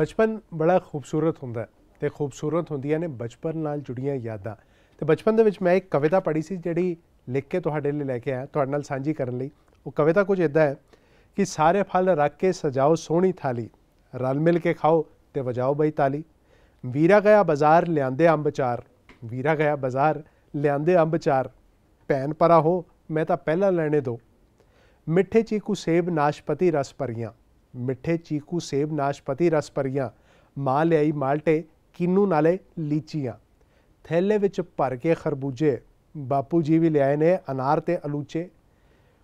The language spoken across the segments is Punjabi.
ਬਚਪਨ ਬੜਾ ਖੂਬਸੂਰਤ ਹੁੰਦਾ ਹੈ ਤੇ ਖੂਬਸੂਰਤ ਹੁੰਦੀਆਂ ਨੇ ਬਚਪਨ ਨਾਲ ਜੁੜੀਆਂ ਯਾਦਾਂ। ਤੇ ਬਚਪਨ ਦੇ ਵਿੱਚ ਮੈਂ ਇੱਕ ਕਵਿਤਾ ਪੜ੍ਹੀ ਸੀ ਜਿਹੜੀ ਲਿਖ ਕੇ ਤੁਹਾਡੇ ਲਈ ਲੈ ਕੇ ਆਇਆ, ਤੁਹਾਡੇ ਨਾਲ ਸਾਂਝੀ ਕਰਨ ਲਈ। ਉਹ ਕਵਿਤਾ ਕੁਝ ਇਦਾਂ ਹੈ ਕਿ ਸਾਰੇ ਫਲ ਰੱਖ ਕੇ ਸਜਾਓ ਸੋਹਣੀ ਥਾਲੀ, ਰਲ ਮਿਲ ਕੇ ਖਾਓ ਤੇ ਵਜਾਓ ਬਈ ਤਾਲੀ। ਵੀਰਾ ਗਿਆ ਬਾਜ਼ਾਰ ਲਿਆਂਦੇ ਅੰਬ ਚਾਰ, ਵੀਰਾ ਗਿਆ ਬਾਜ਼ਾਰ ਲਿਆਂਦੇ ਅੰਬ ਚਾਰ, ਭੈਣ ਪਰਾ ਹੋ ਮੈਂ ਤਾਂ ਪਹਿਲਾਂ ਲੈਣੇ ਦੋ। ਮਿੱਠੇ ਚੀਕੂ ਸੇਬ ਨਾਸ਼ਪਤੀ ਰਸ ਭਰੀਆਂ ਮਿੱਠੇ ਚੀਕੂ ਸੇਬ ਨਾਸ਼ਪਤੀ ਰਸ ਭਰੀਆਂ ਮਾਂ ਲਿਆਈ ਮਾਲਟੇ ਕਿੰਨੂ ਨਾਲੇ ਲੀਚੀਆਂ। ਥੈਲੇ ਵਿੱਚ ਭਰ ਕੇ ਖਰਬੂਜੇ ਬਾਪੂ ਜੀ ਵੀ ਲਿਆਏ ਨੇ, ਅਨਾਰ ਤੇ ਅਲੂਚੇ।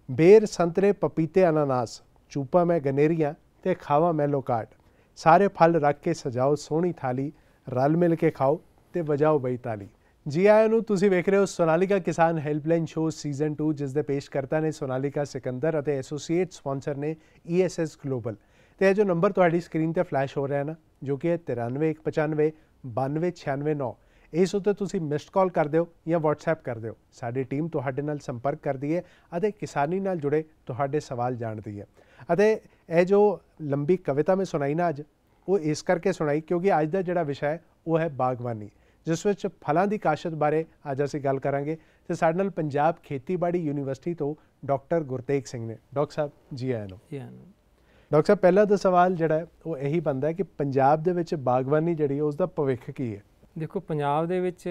ਬੇਰ, ਸੰਤਰੇ, ਪਪੀਤੇ, ਅਨਾਨਾਸ। ਚੂਪਾ ਮੈਂ ਗਨੇਰੀਆਂ ਤੇ ਖਾਵਾ ਮੈਂ ਲੋਕਾਟ। ਸਾਰੇ ਫਲ ਰੱਖ ਕੇ ਸਜਾਓ, ਸੋਹਣੀ ਥਾਲੀ, ਰਲ ਮਿਲ ਕੇ ਖਾਓ ਤੇ ਵਜਾਓ ਬਈ ਤਾਲੀ। ਜੀ ਆਇਆਂ ਨੂੰ ਤੁਸੀਂ ਵੇਖ ਰਹੇ ਹੋ ਸੋਨਾਲੀਕਾ ਕਿਸਾਨ ਹੈਲਪਲਾਈਨ ਸ਼ੋ ਸੀਜ਼ਨ 2 ਜਿਸ ਦੇ ਪੇਸ਼ਕਰਤਾ ਨੇ ਸੋਨਾਲੀਕਾ ਸਿਕੰਦਰ ਅਤੇ ਐਸੋਸੀਏਟ ਸਪਾਂਸਰ ਨੇ ESS ਗਲੋਬਲ। ਤੇ ਇਹ ਜੋ ਨੰਬਰ ਤੁਹਾਡੀ ਸਕਰੀਨ ਤੇ ਫਲੈਸ਼ ਹੋ ਰਿਹਾ ਹੈ ਨਾ, ਜੋ ਕਿ ਹੈ 9395 92969 ਇਸ ਉੱਤੇ ਤੁਸੀਂ ਮਿਸਡ ਕਾਲ ਕਰ ਦਿਓ ਜਾਂ WhatsApp ਕਰ ਦਿਓ। ਸਾਡੀ ਟੀਮ ਤੁਹਾਡੇ ਨਾਲ ਸੰਪਰਕ ਕਰਦੀ ਹੈ ਅਤੇ ਕਿਸਾਨੀ ਨਾਲ ਜੁੜੇ ਤੁਹਾਡੇ ਸਵਾਲ ਜਾਣਦੀ ਹੈ। ਅਤੇ ਇਹ ਜੋ ਲੰਬੀ ਕਵਿਤਾ ਮੈਂ ਸੁਣਾਈ ਨਾ ਅੱਜ, ਉਹ ਇਸ ਕਰਕੇ ਸੁਣਾਈ ਕਿਉਂਕਿ ਅੱਜ ਦਾ ਜਿਹੜਾ ਵਿਸ਼ਾ ਹੈ, ਉਹ ਹੈ ਬਾਗਬਾਨੀ, ਜਿਸ ਵਿੱਚ ਫਲਾਂ ਦੀ ਕਾਸ਼ਤ ਬਾਰੇ ਅੱਜ ਅਸੀਂ ਗੱਲ ਕਰਾਂਗੇ ਤੇ ਸਾਡੇ ਨਾਲ ਪੰਜਾਬ ਖੇਤੀਬਾੜੀ ਯੂਨੀਵਰਸਿਟੀ ਤੋਂ ਡਾਕਟਰ ਗੁਰਤੇਜ ਸਿੰਘ ਨੇ। ਡਾਕਟਰ ਸਾਹਿਬ, ਜੀ ਆਇਆਂ ਨੂੰ। ਜੀ ਹਾਂ ਡਾਕਟਰ ਸਾਹਿਬ, ਪਹਿਲਾ ਤਾਂ ਸਵਾਲ ਜਿਹੜਾ ਉਹ ਇਹੀ ਬੰਦਾ ਹੈ ਕਿ ਪੰਜਾਬ ਦੇ ਵਿੱਚ ਬਾਗਬਾਨੀ ਜਿਹੜੀ ਹੈ, ਉਸ ਦਾ ਭਵਿੱਖ ਕੀ ਹੈ? ਦੇਖੋ, ਪੰਜਾਬ ਦੇ ਵਿੱਚ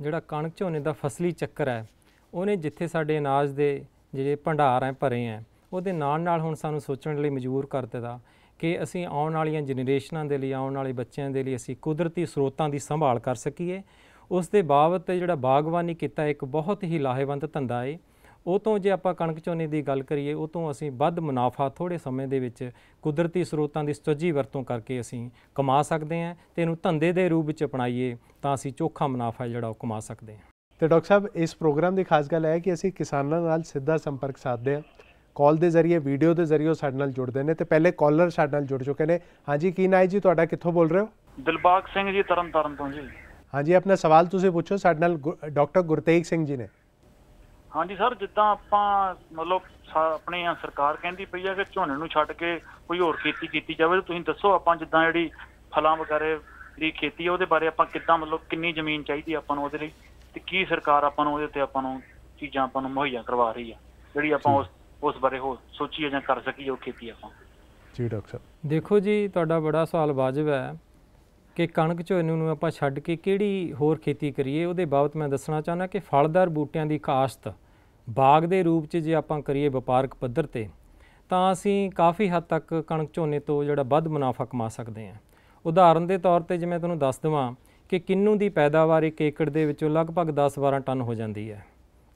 ਜਿਹੜਾ ਕਣਕ ਝੋਨੇ ਦਾ ਫਸਲੀ ਚੱਕਰ ਹੈ, ਉਹਨੇ ਜਿੱਥੇ ਸਾਡੇ ਅਨਾਜ ਦੇ ਜਿਹੜੇ ਭੰਡਾਰ ਹੈ, ਭਰੇ ਹੈ, ਉਹਦੇ ਨਾਲ ਨਾਲ ਹੁਣ ਸਾਨੂੰ ਸੋਚਣ ਲਈ ਮਜਬੂਰ ਕਰ ਦਿੱਤਾ ਕਿ ਅਸੀਂ ਆਉਣ ਵਾਲੀਆਂ ਜਨਰੇਸ਼ਨਾਂ ਦੇ ਲਈ, ਆਉਣ ਵਾਲੇ ਬੱਚਿਆਂ ਦੇ ਲਈ ਅਸੀਂ ਕੁਦਰਤੀ ਸਰੋਤਾਂ ਦੀ ਸੰਭਾਲ ਕਰ ਸਕੀਏ। ਉਸ ਦੇ ਬਾਬਤ ਜਿਹੜਾ ਬਾਗਬਾਨੀ ਕੀਤਾ, ਇੱਕ ਬਹੁਤ ਹੀ ਲਾਹੇਵੰਦ ਧੰਦਾ ਹੈ ਉਹ ਤੋਂ ਜੇ ਆਪਾਂ ਕਣਕ ਝੋਨੇ ਦੀ ਗੱਲ ਕਰੀਏ ਉਹ ਤੋਂ ਅਸੀਂ ਵੱਧ ਮੁਨਾਫਾ ਥੋੜੇ ਸਮੇਂ ਦੇ ਵਿੱਚ ਕੁਦਰਤੀ ਸਰੋਤਾਂ ਦੀ ਸੁਚੱਜੀ ਵਰਤੋਂ ਕਰਕੇ ਅਸੀਂ ਕਮਾ ਸਕਦੇ ਹਾਂ ਤੇ ਇਹਨੂੰ ਧੰਦੇ ਦੇ ਰੂਪ ਵਿੱਚ ਅਪਣਾਈਏ ਤਾਂ ਅਸੀਂ ਚੋਖਾ ਮੁਨਾਫਾ ਜਿਹੜਾ ਉਹ ਕਮਾ ਸਕਦੇ ਹਾਂ। ਤੇ ਡਾਕਟਰ ਸਾਹਿਬ ਇਸ ਪ੍ਰੋਗਰਾਮ ਦੀ ਖਾਸ ਗੱਲ ਹੈ ਕਿ ਅਸੀਂ ਕਿਸਾਨਾਂ ਨਾਲ ਸਿੱਧਾ ਸੰਪਰਕ ਸਾਧਦੇ ਹਾਂ। ਕਾਲ ਦੇ ਜ਼ਰੀਏ ਵੀਡੀਓ ਦੇ ਜ਼ਰੀਏ ਸਾਡੇ ਨਾਲ ਜੁੜਦੇ ਨੇ ਤੇ ਪਹਿਲੇ ਕਾਲਰ ਸਾਡੇ ਨਾਲ ਜੁੜ ਚੁੱਕੇ ਨੇ। ਹਾਂਜੀ ਕੀ ਨਾਂ ਹੈ ਜੀ? ਤੁਹਾਡਾ ਕਿੱਥੋਂ ਬੋਲ ਰਹੇ ਹੋ? ਦਿਲਬਾਗ ਸਿੰਘ ਜੀ ਤਰਨ ਤਾਰਨ ਤੋਂ ਜੀ। ਹਾਂਜੀ ਆਪਣਾ ਸਵਾਲ ਤੁਸੀਂ ਪੁੱਛੋ। ਸਾਡੇ ਨਾਲ ਡਾਕਟਰ ਗੁਰਤੇਜ ਸਿੰਘ ਜੀ ਨੇ। ਹਾਂਜੀ ਸਰ ਜਿੱਦਾਂ ਆਪਾਂ ਮਤਲਬ ਸਾ- ਆਪਣੀ ਆ ਸਰਕਾਰ ਕਹਿੰਦੀ ਪਈ ਆ ਕਿ ਝੋਨੇ ਨੂੰ ਛੱਡ ਕੇ ਕੋਈ ਹੋਰ ਖੇਤੀ ਕੀਤੀ ਜਾਵੇ ਤੇ ਤੁਸੀਂ ਦੱਸੋ ਆਪਾਂ ਜਿੱਦਾਂ ਜਿਹੜੀ ਫਲਾਂ ਵਗੈਰੇ ਦੀ ਖੇਤੀ ਆ ਉਹਦੇ ਬਾਰੇ ਆਪਾਂ ਕਿੱਦਾਂ ਮਤਲਬ ਕਿੰਨੀ ਜ਼ਮੀਨ ਚਾਹੀਦੀ ਆ ਆਪਾਂ ਨੂੰ ਉਹਦੇ ਲਈ? ਤੇ ਕੀ ਸਰਕਾਰ ਆਪਾਂ ਨੂੰ ਉਹਦੇ ਉੱਤੇ ਆਪਾਂ ਨੂੰ ਚੀਜ਼ਾਂ ਆਪਾਂ ਨੂੰ ਮੁਹੱਈਆ ਕਰਵਾ ਰਹੀ ਆ? ਜਿਹੜੀ ਆਪਾਂ ਉਸ ਉਸ ਬਾਰੇ ਹੋ ਸੋਚੀਏ ਜਾਂ ਕਰ ਸਕੀਏ ਉਹ ਖੇਤੀ ਆਪਾਂ। ਜੀ ਡਾਕਟਰ ਸਾਹਿਬ। ਦੇਖੋ ਜੀ ਤੁਹਾਡਾ ਬੜਾ ਸਵਾਲ ਵਾਜਬ ਹੈ ਕਿ ਕਣਕ ਝੋਨੇ ਨੂੰ ਆਪਾਂ ਛੱਡ ਕੇ ਕਿਹੜੀ ਹੋਰ ਖੇਤੀ ਕਰੀਏ ਉਹਦੇ ਬਾਬਤ ਮੈਂ ਦੱਸਣਾ ਚਾਹੁੰਦਾ ਕਿ ਫਲਦਾਰ ਬੂਟਿਆਂ ਦੀ ਕਾਸ਼ਤ ਬਾਗ ਦੇ ਰੂਪ 'ਚ ਜੇ ਆਪਾਂ ਕਰੀਏ ਵਪਾਰਕ ਪੱਧਰ ਤੇ, ਤਾਂ ਅਸੀਂ ਕਾਫੀ ਹੱਦ ਤੱਕ ਕਣਕ ਝੋਨੇ ਤੋਂ ਜਿਹੜਾ ਵੱਧ ਮੁਨਾਫਾ ਕਮਾ ਸਕਦੇ ਹਾਂ। ਉਦਾਹਰਨ ਦੇ ਤੌਰ ਤੇ ਜੇ ਮੈਂ ਤੁਹਾਨੂੰ ਦੱਸ ਦਵਾਂ ਕਿ ਕਿੰਨੂ ਦੀ ਪੈਦਾਵਾਰ ਇੱਕ ਏਕੜ ਦੇ ਵਿੱਚੋਂ ਲਗਭਗ 10-12 ਟਨ ਹੋ ਜਾਂਦੀ ਹੈ,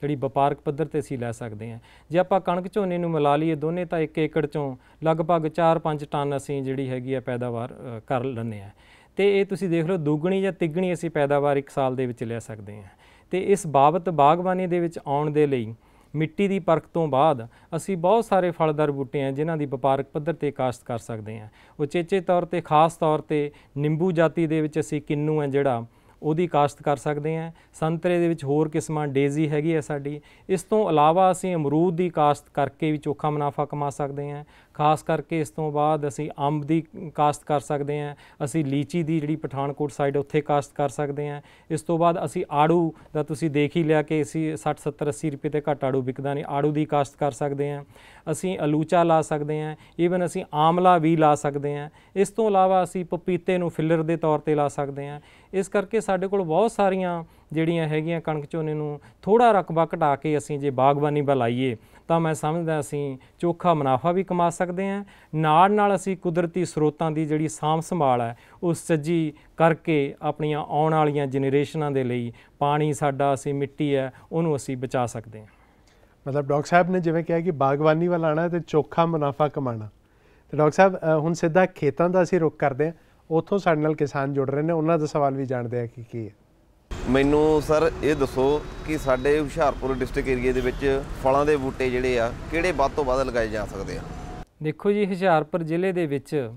ਜਿਹੜੀ ਵਪਾਰਕ ਪੱਧਰ ਤੇ ਅਸੀਂ ਲੈ ਸਕਦੇ ਹਾਂ। ਜੇ ਆਪਾਂ ਕਣਕ ਝੋਨੇ ਨੂੰ ਮਿਲਾ ਲਈਏ ਦੋਨੇ, ਤਾਂ ਇੱਕ ਏਕੜ ਚੋਂ ਲਗਭਗ 4-5 ਟਨ ਅਸੀਂ ਜਿਹੜੀ ਹੈਗੀ ਆ ਪੈਦਾਵਾਰ ਕਰ ਲੈਂਦੇ ਆ ਤੇ ਇਹ ਤੁਸੀਂ ਦੇਖ ਲਓ, ਦੁੱਗਣੀ ਜਾਂ ਤਿੱਗਣੀ ਅਸੀਂ ਪੈਦਾਵਾਰ ਇੱਕ ਸਾਲ ਦੇ ਵਿੱਚ ਲੈ ਸਕਦੇ ਹਾਂ। ਤੇ ਇਸ ਬਾਬਤ ਬਾਗਬਾਨੀ ਦੇ ਵਿੱਚ ਆਉਣ ਦੇ ਲਈ ਮਿੱਟੀ ਦੀ ਪਰਖ ਤੋਂ ਬਾਅਦ ਅਸੀਂ ਬਹੁਤ ਸਾਰੇ ਫਲਦਾਰ ਬੂਟੇ ਆ ਜਿਨ੍ਹਾਂ ਦੀ ਵਪਾਰਕ ਪੱਧਰ ਤੇ ਕਾਸ਼ਤ ਕਰ ਸਕਦੇ ਹਾਂ ਉਚੇਚੇ ਤੌਰ ਤੇ, ਖਾਸ ਤੌਰ ਤੇ ਨਿੰਬੂ ਜਾਤੀ ਦੇ ਵਿੱਚ ਅਸੀਂ ਕਿੰਨੂ ਹੈ ਜਿਹੜਾ ਉਹਦੀ ਕਾਸ਼ਤ ਕਰ ਸਕਦੇ ਹਾਂ ਸੰਤਰੇ ਦੇ ਵਿੱਚ ਹੋਰ ਕਿਸਮਾਂ ਡੇਜ਼ੀ ਹੈਗੀ ਹੈ ਸਾਡੀ। ਇਸ ਤੋਂ ਇਲਾਵਾ ਅਸੀਂ ਅਮਰੂਦ ਦੀ ਕਾਸ਼ਤ ਕਰਕੇ ਵੀ ਚੋਖਾ ਮੁਨਾਫਾ ਕਮਾ ਸਕਦੇ ਹਾਂ ਖਾਸ ਕਰਕੇ ਇਸ ਤੋਂ ਬਾਅਦ ਅਸੀਂ ਅੰਬ ਦੀ ਕਾਸ਼ਤ ਕਰ ਸਕਦੇ ਹਾਂ, ਅਸੀਂ ਲੀਚੀ ਦੀ ਜਿਹੜੀ ਪਠਾਨਕੋਟ ਸਾਈਡ ਉੱਥੇ ਕਾਸ਼ਤ ਕਰ ਸਕਦੇ ਹਾਂ। ਇਸ ਤੋਂ ਬਾਅਦ ਅਸੀਂ ਆੜੂ ਦਾ ਤੁਸੀਂ ਦੇਖ ਹੀ ਲਿਆ ਕਿ ਅਸੀਂ 60 70 80 ਰੁਪਏ ਤੇ ਘੱਟ ਆੜੂ ਵਿਕਦਾ ਨਹੀਂ, ਆੜੂ ਦੀ ਕਾਸ਼ਤ ਕਰ ਸਕਦੇ ਹਾਂ। ਅਸੀਂ ਅਲੂਚਾ ਲਾ ਸਕਦੇ ਹਾਂ ਈਵਨ ਅਸੀਂ ਆਮਲਾ ਵੀ ਲਾ ਸਕਦੇ ਹਾਂ। ਇਸ ਤੋਂ ਇਲਾਵਾ ਅਸੀਂ ਪਪੀਤੇ ਨੂੰ ਫਿਲਰ ਦੇ ਤੌਰ ਤੇ ਲਾ ਸਕਦੇ ਹਾਂ। ਇਸ ਕਰਕੇ ਸਾਡੇ ਕੋਲ ਬਹੁਤ ਸਾਰੀਆਂ ਜਿਹੜੀਆਂ ਹੈਗੀਆਂ ਕਣਕ ਝੋਨੇ ਨੂੰ ਥੋੜਾ ਰਕਬਾ ਘਟਾ ਕੇ ਅਸੀਂ ਜੇ ਬਾਗਬਾਨੀ ਬਲਾਈਏ ਤਾਂ ਮੈਂ ਸਮਝਦਾ ਅਸੀਂ ਚੋਖਾ ਮੁਨਾਫਾ ਵੀ ਕਮਾ ਸਕਦੇ ਹਾਂ। ਨਾਲ ਨਾਲ ਅਸੀਂ ਕੁਦਰਤੀ ਸਰੋਤਾਂ ਦੀ ਜਿਹੜੀ ਸਾਂਭ ਸੰਭਾਲ ਹੈ, ਉਹ ਸੱਜੀ ਕਰਕੇ ਆਪਣੀਆਂ ਆਉਣ ਵਾਲੀਆਂ ਜਨਰੇਸ਼ਨਾਂ ਦੇ ਲਈ ਪਾਣੀ ਸਾਡਾ, ਅਸੀਂ ਮਿੱਟੀ ਹੈ, ਉਹਨੂੰ ਅਸੀਂ ਬਚਾ ਸਕਦੇ ਹਾਂ। ਮਤਲਬ ਡਾਕਟਰ ਸਾਹਿਬ ਨੇ ਜਿਵੇਂ ਕਿਹਾ ਕਿ ਬਾਗਬਾਨੀ ਵੱਲ ਆਣਾ ਤੇ ਚੋਖਾ ਮੁਨਾਫਾ ਕਮਾਣਾ ਤੇ ਡਾਕਟਰ ਸਾਹਿਬ ਹੁਣ ਸਿੱਧਾ ਖੇਤਾਂ ਦਾ ਅਸੀਂ ਰੁਕ ਕਰਦੇ ਹਾਂ, ਉੱਥੋਂ ਸਾਡੇ ਨਾਲ ਕਿਸਾਨ ਜੁੜ ਰਹੇ ਨੇ, ਉਹਨਾਂ ਦਾ ਸਵਾਲ ਵੀ ਜਾਣਦੇ ਆ ਕਿ ਕੀ ਹੈ। ਮੈਨੂੰ ਸਰ ਇਹ ਦੱਸੋ ਕਿ ਸਾਡੇ ਹੁਸ਼ਿਆਰਪੁਰ ਡਿਸਟ੍ਰਿਕਟ ਏਰੀਆ ਦੇ ਵਿੱਚ ਫਲਾਂ ਦੇ ਬੂਟੇ ਜਿਹੜੇ ਆ, ਕਿਹੜੇ ਵੱਧ ਤੋਂ ਵੱਧ ਲਗਾਏ ਜਾ ਸਕਦੇ ਆ? ਦੇਖੋ ਜੀ, ਹੁਸ਼ਿਆਰਪੁਰ ਜ਼ਿਲ੍ਹੇ ਦੇ ਵਿੱਚ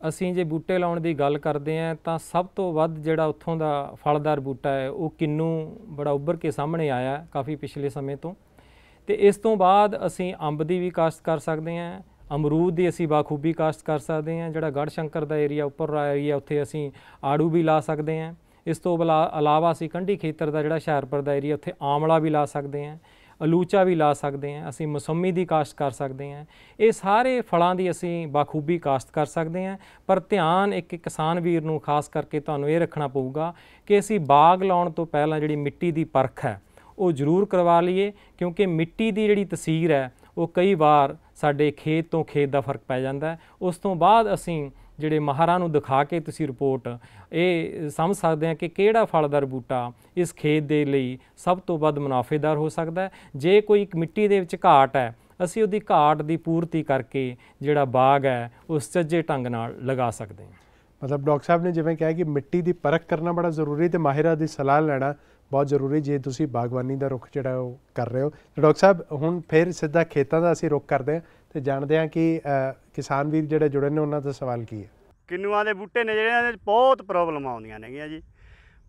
ਅਸੀਂ ਜੇ ਬੂਟੇ ਲਾਉਣ ਦੀ ਗੱਲ ਕਰਦੇ ਹਾਂ, ਤਾਂ ਸਭ ਤੋਂ ਵੱਧ ਜਿਹੜਾ ਉੱਥੋਂ ਦਾ ਫਲਦਾਰ ਬੂਟਾ ਹੈ, ਉਹ ਕਿੰਨੂ ਬੜਾ ਉੱਭਰ ਕੇ ਸਾਹਮਣੇ ਆਇਆ ਕਾਫੀ ਪਿਛਲੇ ਸਮੇਂ ਤੋਂ। ਤੇ ਇਸ ਤੋਂ ਬਾਅਦ ਅਸੀਂ ਅੰਬ ਦੀ ਵੀ ਕਾਸ਼ਤ ਕਰ ਸਕਦੇ ਹਾਂ, ਅਮਰੂਦ ਦੀ ਅਸੀਂ ਬਾਖੂਬੀ ਕਾਸ਼ਤ ਕਰ ਸਕਦੇ ਹਾਂ, ਜਿਹੜਾ ਗੜ੍ਹ ਸ਼ੰਕਰ ਦਾ ਏਰੀਆ ਉੱਪਰ ਏਰੀਆ ਉੱਥੇ ਅਸੀਂ ਆੜੂ ਵੀ ਲਾ ਸਕਦੇ ਹਾਂ। ਇਸ ਤੋਂ ਬਲਾ- ਇਲਾਵਾ ਅਸੀਂ ਕੰਢੀ ਖੇਤਰ ਦਾ ਜਿਹੜਾ ਹੁਸ਼ਿਆਰਪੁਰ ਦਾ ਏਰੀਆ ਉੱਥੇ ਆਮਲਾ ਵੀ ਲਾ ਸਕਦੇ ਹਾਂ, ਅਲੂਚਾ ਵੀ ਲਾ ਸਕਦੇ ਹਾਂ, ਅਸੀਂ ਮੌਸਮੀ ਦੀ ਕਾਸ਼ਤ ਕਰ ਸਕਦੇ ਹਾਂ। ਇਹ ਸਾਰੇ ਫਲਾਂ ਦੀ ਅਸੀਂ ਬਾਖੂਬੀ ਕਾਸ਼ਤ ਕਰ ਸਕਦੇ ਹਾਂ, ਪਰ ਧਿਆਨ ਇੱਕ ਕਿਸਾਨ ਵੀਰ ਨੂੰ ਖਾਸ ਕਰਕੇ ਤੁਹਾਨੂੰ ਇਹ ਰੱਖਣਾ ਪਊਗਾ ਕਿ ਅਸੀਂ ਬਾਗ ਲਾਉਣ ਤੋਂ ਪਹਿਲਾਂ ਜਿਹੜੀ ਮਿੱਟੀ ਦੀ ਪਰਖ ਹੈ, ਉਹ ਜ਼ਰੂਰ ਕਰਵਾ ਲਈਏ, ਕਿਉਂਕਿ ਮਿੱਟੀ ਦੀ ਜਿਹੜੀ ਤਸੀਰ ਹੈ, ਉਹ ਕਈ ਵਾਰ ਸਾਡੇ ਖੇਤ ਤੋਂ ਖੇਤ ਦਾ ਫ਼ਰਕ ਪੈ ਜਾਂਦਾ ਉਸ ਤੋਂ ਬਾਅਦ ਅਸੀਂ ਜਿਹੜੇ ਮਾਹਰਾਂ ਨੂੰ ਦਿਖਾ ਕੇ ਤੁਸੀਂ ਰਿਪੋਰਟ, ਇਹ ਸਮਝ ਸਕਦੇ ਹਾਂ ਕਿ ਕਿਹੜਾ ਫਲਦਾਰ ਬੂਟਾ ਇਸ ਖੇਤ ਦੇ ਲਈ ਸਭ ਤੋਂ ਵੱਧ ਮੁਨਾਫੇਦਾਰ ਹੋ ਸਕਦਾ ਹੈ। ਜੇ ਕੋਈ ਮਿੱਟੀ ਦੇ ਵਿੱਚ ਘਾਟ ਹੈ, ਅਸੀਂ ਉਹਦੀ ਘਾਟ ਦੀ ਪੂਰਤੀ ਕਰਕੇ ਜਿਹੜਾ ਬਾਗ ਹੈ, ਉਸ ਸੱਜੇ ਢੰਗ ਨਾਲ ਲਗਾ ਸਕਦੇ ਹਾਂ। ਮਤਲਬ ਡਾਕਟਰ ਸਾਹਿਬ ਨੇ ਜਿਵੇਂ ਕਿਹਾ ਕਿ ਮਿੱਟੀ ਦੀ ਪਰਖ ਕਰਨਾ ਬੜਾ ਜ਼ਰੂਰੀ ਤੇ ਮਾਹਿਰਾਂ ਦੀ ਸਲਾਹ ਲੈਣਾ ਬਹੁਤ ਜ਼ਰੂਰੀ, ਜੇ ਤੁਸੀਂ ਬਾਗਬਾਨੀ ਦਾ ਰੁੱਖ ਜਿਹੜਾ ਉਹ ਕਰ ਰਹੇ ਹੋ। ਡਾਕਟਰ ਸਾਹਿਬ, ਹੁਣ ਫਿਰ ਸਿੱਧਾ ਖੇਤਾਂ ਦਾ ਅਸੀਂ ਰੁੱਖ ਕਰਦੇ ਹਾਂ। ਤੇ ਜਾਣਦੇ ਹਾਂ ਕਿ ਕਿਸਾਨ ਵੀਰ ਜਿਹੜੇ ਜੁੜੇ ਨੇ ਉਹਨਾਂ ਦਾ ਸਵਾਲ ਕੀ ਹੈ? ਕਿੰਨੂਆਂ ਦੇ ਬੂਟੇ ਨੇ ਜਿਹੜੇ ਇਹਨਾਂ ਦੇ ਬਹੁਤ ਪ੍ਰੋਬਲਮ ਆਉਂਦੀਆਂ ਨੇਗੀਆਂ ਜੀ।